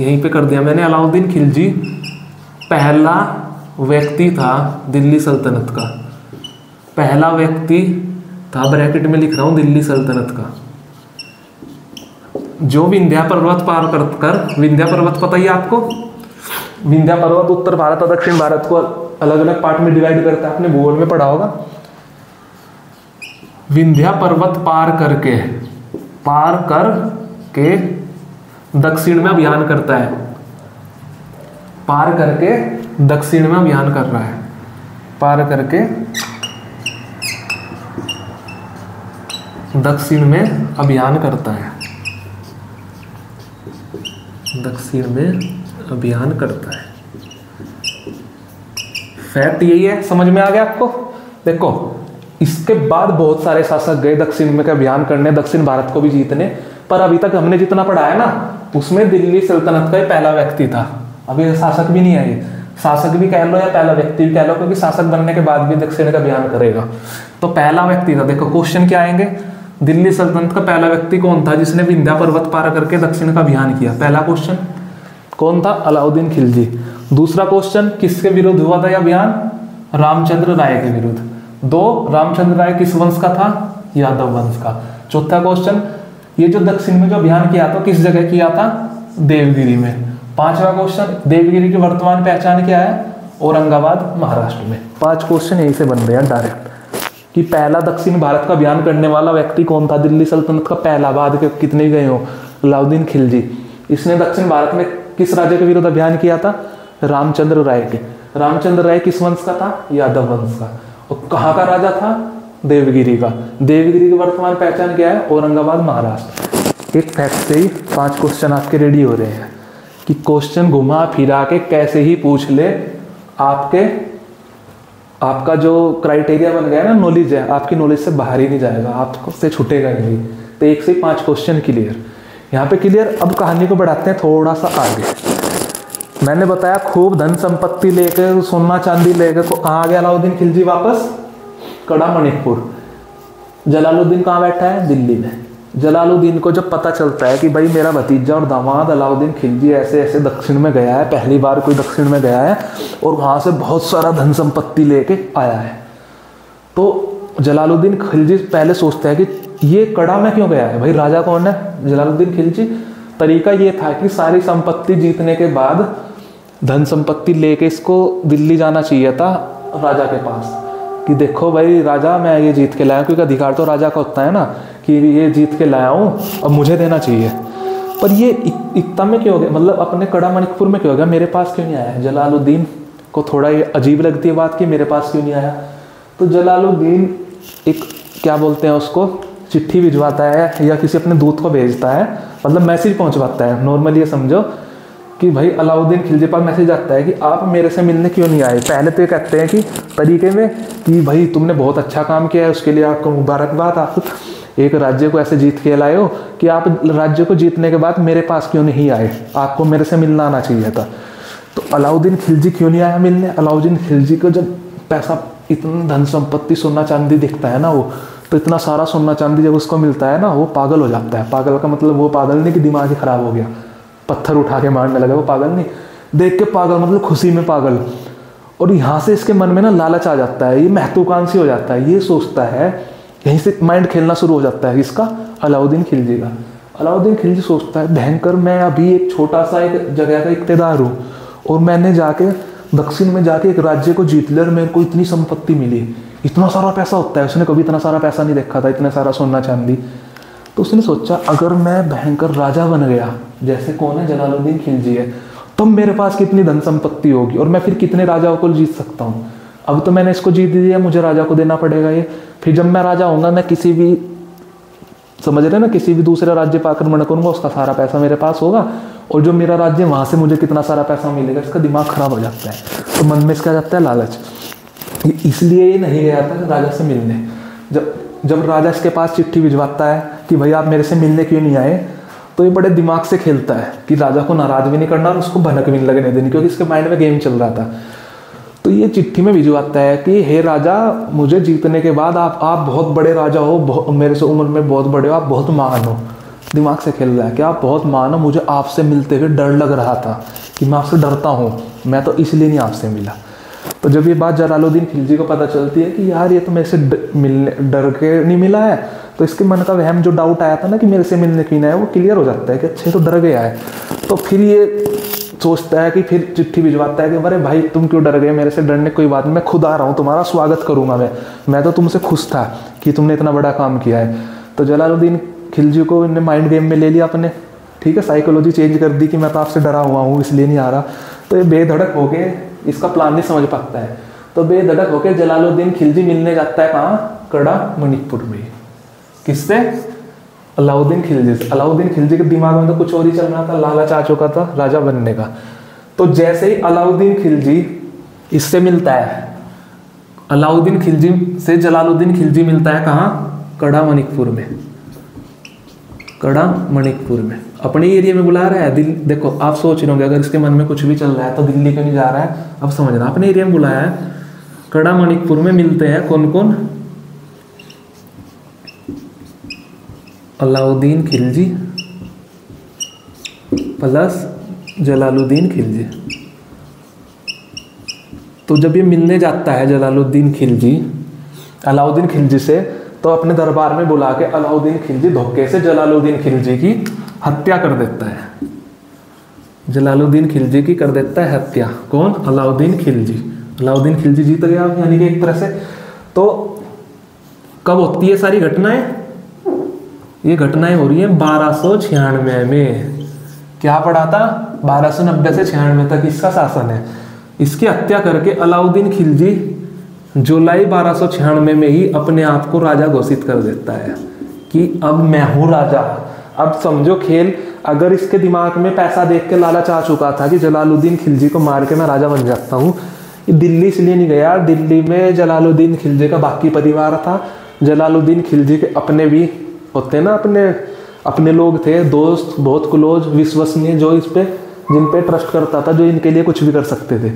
यहीं पे कर दिया मैंने, अलाउद्दीन खिलजी पहला व्यक्ति था दिल्ली सल्तनत का। पहला व्यक्ति था, ब्रैकेट में लिख रहा हूँ, दिल्ली सल्तनत का। जो विंध्या पर्वत पार कर कर, विंध्या पर्वत पता ही आपको? विंध्या पर्वत उत्तर भारत और दक्षिण भारत को अलग अलग पार्ट में डिवाइड करता है, आपने भूगोल में पढ़ा होगा। विंध्या पर्वत पार करके पार कर के दक्षिण में अभियान करता है। पार करके दक्षिण में अभियान कर रहा है। पार करके दक्षिण में अभियान करता है। दक्षिण में अभियान करता है। फैक्ट यही है, समझ में आ गया आपको? देखो इसके बाद बहुत सारे शासक गए दक्षिण में अभियान करने, दक्षिण भारत को भी जीतने। पर अभी तक हमने जितना पढ़ाया ना, उसमें दिल्ली सल्तनत का पहला व्यक्ति था। अभी शासक भी नहीं है शासक भी कह लो या पहला व्यक्ति भी कह लो, क्योंकि शासक बनने के बाद भी दक्षिण का अभियान करेगा। तो पहला व्यक्ति था। देखो क्वेश्चन क्या आएँगे? दिल्ली सल्तनत का पहला व्यक्ति कौन था जिसने विंध्या पर्वत पार करके दक्षिण का अभियान किया? पहला क्वेश्चन कौन था? अलाउद्दीन खिलजी। दूसरा क्वेश्चन किसके विरुद्ध हुआ था यह अभियान? रामचंद्र राय के विरुद्ध। दो, रामचंद्र राय किस वंश का था? यादव वंश का। चौथा क्वेश्चन ये जो दक्षिण में जो अभियान किया था, किस जगह किया था? देवगिरी में। पांचवा क्वेश्चन देवगिरी की वर्तमान पहचान क्या है? औरंगाबाद, महाराष्ट्र में। पाँच क्वेश्चन यही से बन रहे हैं डायरेक्ट कि पहला दक्षिण भारत का अभियान करने वाला व्यक्ति कौन था? दिल्ली सल्तनत का पहला बाद के कितने गए हो? अलाउद्दीन खिलजी। इसने दक्षिण भारत में किस राज्य के विरुद्ध अभियान किया था? रामचंद्र राय के। रामचंद्र राय किस वंश का था? यादव वंश का। और कहाँ का राजा था? देवगिरी का। देवगिरी की वर्तमान पहचान क्या है? औरंगाबाद, महाराष्ट्र। एक फैक्ट से ही पाँच क्वेश्चन आपके रेडी हो रहे हैं कि क्वेश्चन घुमा, फिरा के कैसे ही पूछ ले, आपके, आपका जो क्राइटेरिया बन गया ना नॉलेज है, आपकी नॉलेज से बाहर ही नहीं जाएगा, आपको से छूटेगा ही नहीं। तो एक से पाँच क्वेश्चन क्लियर यहाँ पे क्लियर अब कहानी को बढ़ाते हैं थोड़ा सा आगे। मैंने बताया खूब धन संपत्ति लेकर सोना चांदी लेकर कहाँ आ गया अलाउद्दीन खिलजी वापस? कड़ा मणिपुर जलालुद्दीन कहाँ बैठा है? दिल्ली में। जलालुद्दीन को जब पता चलता है कि भाई मेरा भतीजा और दामाद अलाउद्दीन खिलजी ऐसे ऐसे दक्षिण में गया है, पहली बार कोई दक्षिण में गया है, और वहाँ से बहुत सारा धन संपत्ति लेके आया है। तो जलालुद्दीन खिलजी पहले सोचते हैं कि ये कड़ा में क्यों गया है? भाई राजा कौन है? जलालुद्दीन खिलजी। तरीका ये था कि सारी संपत्ति जीतने के बाद धन संपत्ति लेके इसको दिल्ली जाना चाहिए था राजा के पास। कि देखो भाई, राजा, मैं ये जीत के लाया क्योंकि अधिकार तो राजा का होता है ना, कि ये जीत के लाया हूँ, अब मुझे देना चाहिए। पर ये इकता में क्यों हो गया? मतलब अपने कड़ा मणिकपुर में क्यों हो गया? मेरे पास क्यों नहीं आया? जलालुद्दीन को थोड़ा ये अजीब लगती है बात कि मेरे पास क्यों नहीं आया? तो जलालुद्दीन एक, क्या बोलते हैं उसको, चिट्ठी भिजवाता है या किसी अपने दूत को भेजता है। मतलब मैसेज पहुंचवाता है। नॉर्मली ये समझो कि भाई अलाउद्दीन खिलजी पास मैसेज आता है कि आप मेरे से मिलने क्यों नहीं आए? पहले तो ये कहते हैं कि तरीके में कि भाई तुमने बहुत अच्छा काम किया है, उसके लिए आपको मुबारकबाद, आप एक राज्य को ऐसे जीत के लाए हो कि आप राज्य को जीतने के बाद मेरे पास क्यों नहीं आए? आपको मेरे से मिलना आना चाहिए था। तो अलाउद्दीन खिलजी क्यों नहीं आया मिलने? अलाउद्दीन खिलजी को जब पैसा, इतना धन संपत्ति सोना चांदी दिखता है ना वो तो इतना सारा सोना चांदी जब उसको मिलता है ना, वो पागल हो जाता है। पागल का मतलब वो पागल नहीं कि दिमाग ही खराब हो गया। पत्थर उठा के मारने लगा, वो पागल नहीं। देख के पागल मतलब खुशी में पागल। और यहाँ से इसके मन में ना लालच आ जाता है, ये महत्वाकांक्षी हो जाता है, ये सोचता है, यहीं से माइंड खेलना शुरू हो जाता है इसका, अलाउद्दीन खिलजी का। अलाउद्दीन खिलजी सोचता है, भयंकर, मैं अभी एक छोटा सा एक जगह का इकतेदार हूँ, और मैंने जाके, दक्षिण में जाके एक राज्य को जीत लिया और मेरे को इतनी संपत्ति मिली। इतना सारा पैसा होता है, उसने कभी इतना सारा पैसा नहीं देखा था, इतना सारा सोना चांदी तो उसने सोचा, अगर मैं भयंकर राजा बन गया, जैसे कौन है जलालुद्दीन खिलजी है तो मेरे पास कितनी धन संपत्ति होगी और मैं फिर कितने राजाओं को जीत सकता हूँ? अब तो मैंने इसको जीत दिया, मुझे राजा को देना पड़ेगा ये। फिर जब मैं राजा होऊँगा, मैं किसी भी, समझ रहे ना, किसी भी दूसरे राज्य पर आक्रमण करूँगा, उसका सारा पैसा मेरे पास होगा और जो मेरा राज्य वहाँ से मुझे कितना सारा पैसा मिलेगा, इसका दिमाग खराब हो जाता है। तो मन में इसका जाता है लालच। इसलिए ये नहीं गया था राजा से मिलने। जब जब राजा इसके पास चिट्ठी भिजवाता है कि भाई आप मेरे से मिलने क्यों नहीं आए तो ये बड़े दिमाग से खेलता है कि राजा को नाराज़ भी नहीं करना और उसको भनक भी नहीं लगने देनी, क्योंकि इसके माइंड में गेम चल रहा था। तो ये चिट्ठी में भिजवाता है कि, हे राजा, मुझे जीतने के बाद आप आप बहुत बड़े राजा हो मेरे से उम्र में बहुत बड़े हो, आप बहुत महान हो। दिमाग से खेल रहा है कि, आप बहुत महान हो, मुझे आपसे मिलते हुए डर लग रहा था कि मैं आपसे डरता हूँ, मैं तो इसलिए नहीं आपसे मिला। तो जब ये बात जलालुद्दीन खिलजी को पता चलती है कि यार, ये तो मेरे से मिलने, डर के नहीं मिला है तो इसके मन का वहम, जो डाउट आया था ना कि मेरे से मिलने क्यों है, वो क्लियर हो जाता है कि अच्छे तो डर गया है। तो फिर ये सोचता है कि फिर चिट्ठी भिजवाता है कि, अरे भाई, तुम क्यों डर गए? मेरे से डरने कोई बात नहीं, मैं खुद आ रहा हूँ, तुम्हारा स्वागत करूँगा मैं। मैं तो तुमसे खुश था कि तुमने इतना बड़ा काम किया है। तो जलालुद्दीन खिलजी को इन्हें माइंड गेम में ले लिया अपने। ठीक है साइकोलॉजी चेंज कर दी कि मैं तो आपसे डरा हुआ हूँ, इसलिए नहीं आ रहा। तो ये बेधड़क हो गए। इसका प्लान नहीं समझ पाता है। तो बेधड़क होकर जलालुद्दीन खिलजी मिलने जाता है कहाँ? कड़ा मणिकपुर में। किससे? अलाउद्दीन खिलजी से। अलाउद्दीन खिलजी के दिमाग में तो कुछ और ही चल रहा था, लालच आ चुका था राजा बनने का। तो जैसे ही अलाउद्दीन खिलजी इससे मिलता है, अलाउद्दीन खिलजी से जलालुद्दीन खिलजी मिलता है कहाँ? कड़ा मणिकपुर में। कड़ा मणिकपुर में। अपने एरिया में बुला रहा है, दिल, देखो, आप सोच रहे होंगे, अगर इसके मन में कुछ भी चल रहा है तो दिल्ली क्यों नहीं जा रहा है? अब समझना अपने एरिया में बुलाया है। कड़ा मणिकपुर में मिलते हैं, कौन कौन? अलाउद्दीन खिलजी प्लस जलालुद्दीन खिलजी। तो जब ये मिलने जाता है जलालुद्दीन खिलजी, अलाउद्दीन खिलजी से तो अपने दरबार में बुला के अलाउद्दीन खिलजी धोखे से जलालुद्दीन खिलजी की हत्या कर देता है। जलालुद्दीन खिलजी की कर देता है हत्या। कौन? अलाउद्दीन खिलजी। अलाउद्दीन खिलजी जीत गया यानी कि एक तरह से। तो कब होती है सारी घटनाएँ? ये घटनाएँ हो रही है बारह में। क्या पढ़ा था? बारह सौ छियानवे तक इसका शासन है। इसकी हत्या करके अलाउद्दीन खिलजी जुलाई बारह में ही अपने आप को राजा घोषित कर देता है कि अब मैं हूँ राजा। अब समझो खेल, अगर इसके दिमाग में पैसा देख के लालच आ चुका था कि जलालुद्दीन खिलजी को मार के मैं राजा बन जाता हूँ, दिल्ली इसलिए नहीं गया। दिल्ली में जलालुद्दीन खिलजी का बाकी परिवार था। जलालुद्दीन खिलजी के अपने भी होते ना, अपने अपने लोग थे, दोस्त, बहुत क्लोज, विश्वसनीय, जो इस पर जिन पे ट्रस्ट करता था, जो इनके लिए कुछ भी कर सकते थे।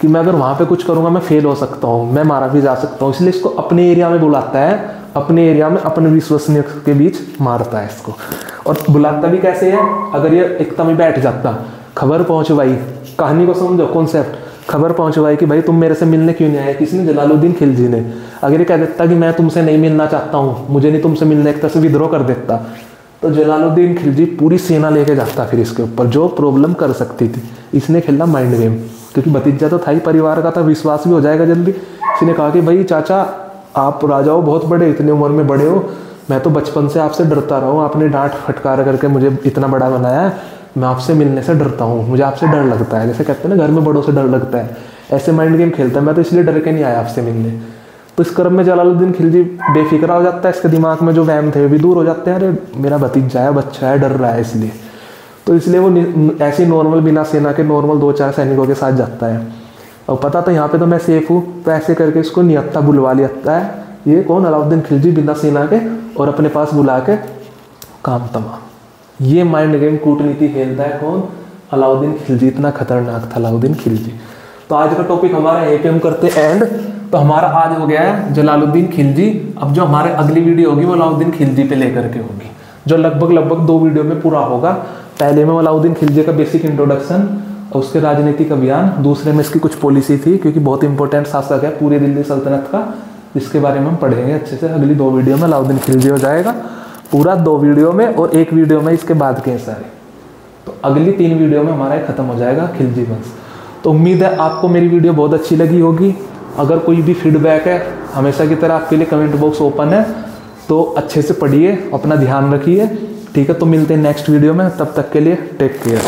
कि मैं अगर वहाँ पे कुछ करूँगा, मैं फेल हो सकता हूँ, मैं मारा भी जा सकता हूँ। इसलिए इसको अपने एरिया में बुलाता है, अपने एरिया में, अपने विश्वसनीय के बीच मारता है इसको। और बुलाता भी कैसे है? अगर ये एकता में बैठ जाता। खबर पहुंचवाई। कहानी को समझो कॉन्सेप्ट खबर पहुंचवाई कि भाई, तुम मेरे से मिलने क्यों नहीं आए? किसने? जलालुद्दीन खिलजी ने। अगर ये कह देता कि मैं तुमसे नहीं मिलना चाहता हूँ, मुझे नहीं तुमसे मिलने एक तरह से विद्रोह कर देता। तो जलालुद्दीन खिलजी पूरी सेना लेके जाता फिर इसके ऊपर। जो प्रॉब्लम कर सकती थी। इसने खेला माइंड गेम क्योंकि भतीजा तो था ही, परिवार का था, विश्वास भी हो जाएगा जल्दी। इसने कहा कि भाई, चाचा, आप राजाओ बहुत बड़े इतने उम्र में बड़े हो। मैं तो बचपन से आपसे डरता रहा हूँ, आपने डांट फटकार करके मुझे इतना बड़ा बनाया है मैं आपसे मिलने से डरता हूँ, मुझे आपसे डर लगता है। जैसे कहते हैं ना, घर में बड़ों से डर लगता है। ऐसे माइंड गेम खेलता है, मैं तो इसलिए डर के नहीं आया आपसे मिलने। तो इस क्रम में जलालुद्दीन खिलजी बेफिक्रा हो जाता है, इसके दिमाग में जो वहम थे भी दूर हो जाते हैं, अरे, मेरा भतीजा है, बच्चा है, डर रहा है इसलिए। तो इसलिए वो ऐसे नॉर्मल बिना सेना के नॉर्मल दो चार सैनिकों के साथ जाता है। और पता तो यहाँ पे तो मैं सेफ़ हूँ तो ऐसे करके इसको नियत्ता बुलवा लिया है। ये कौन? अलाउद्दीन खिलजी बिना सेना के और अपने पास बुला के काम तमाम। ये माइंड गेम कूटनीति खेलता है कौन? अलाउद्दीन खिलजी। इतना खतरनाक था अलाउद्दीन खिलजी। तो आज का टॉपिक हमारा यहीं पे हम करते एंड तो हमारा आज हो गया है जलालुद्दीन खिलजी। अब जो हमारे अगली वीडियो होगी वो अलाउद्दीन खिलजी पे लेकर के होगी। जो लगभग लगभग दो वीडियो में पूरा होगा। पहले में अलाउद्दीन खिलजी का बेसिक इंट्रोडक्शन और उसके राजनीतिक अभियान। दूसरे में इसकी कुछ पॉलिसी थी, क्योंकि बहुत इंपॉर्टेंट शासक है पूरी दिल्ली सल्तनत का। जिसके बारे में हम पढ़ेंगे अच्छे से। अगली दो वीडियो में अलाउद्दीन खिलजी हो जाएगा। पूरा दो वीडियो में और एक वीडियो में इसके बाद के सारे। तो अगली तीन वीडियो में हमारा खत्म हो जाएगा खिलजी वंश तो उम्मीद है आपको मेरी वीडियो बहुत अच्छी लगी होगी। अगर कोई भी फीडबैक है, हमेशा की तरह आपके लिए कमेंट बॉक्स ओपन है। तो अच्छे से पढ़िए, अपना ध्यान रखिए। ठीक है तो मिलते हैं नेक्स्ट वीडियो में। तब तक के लिए टेक केयर।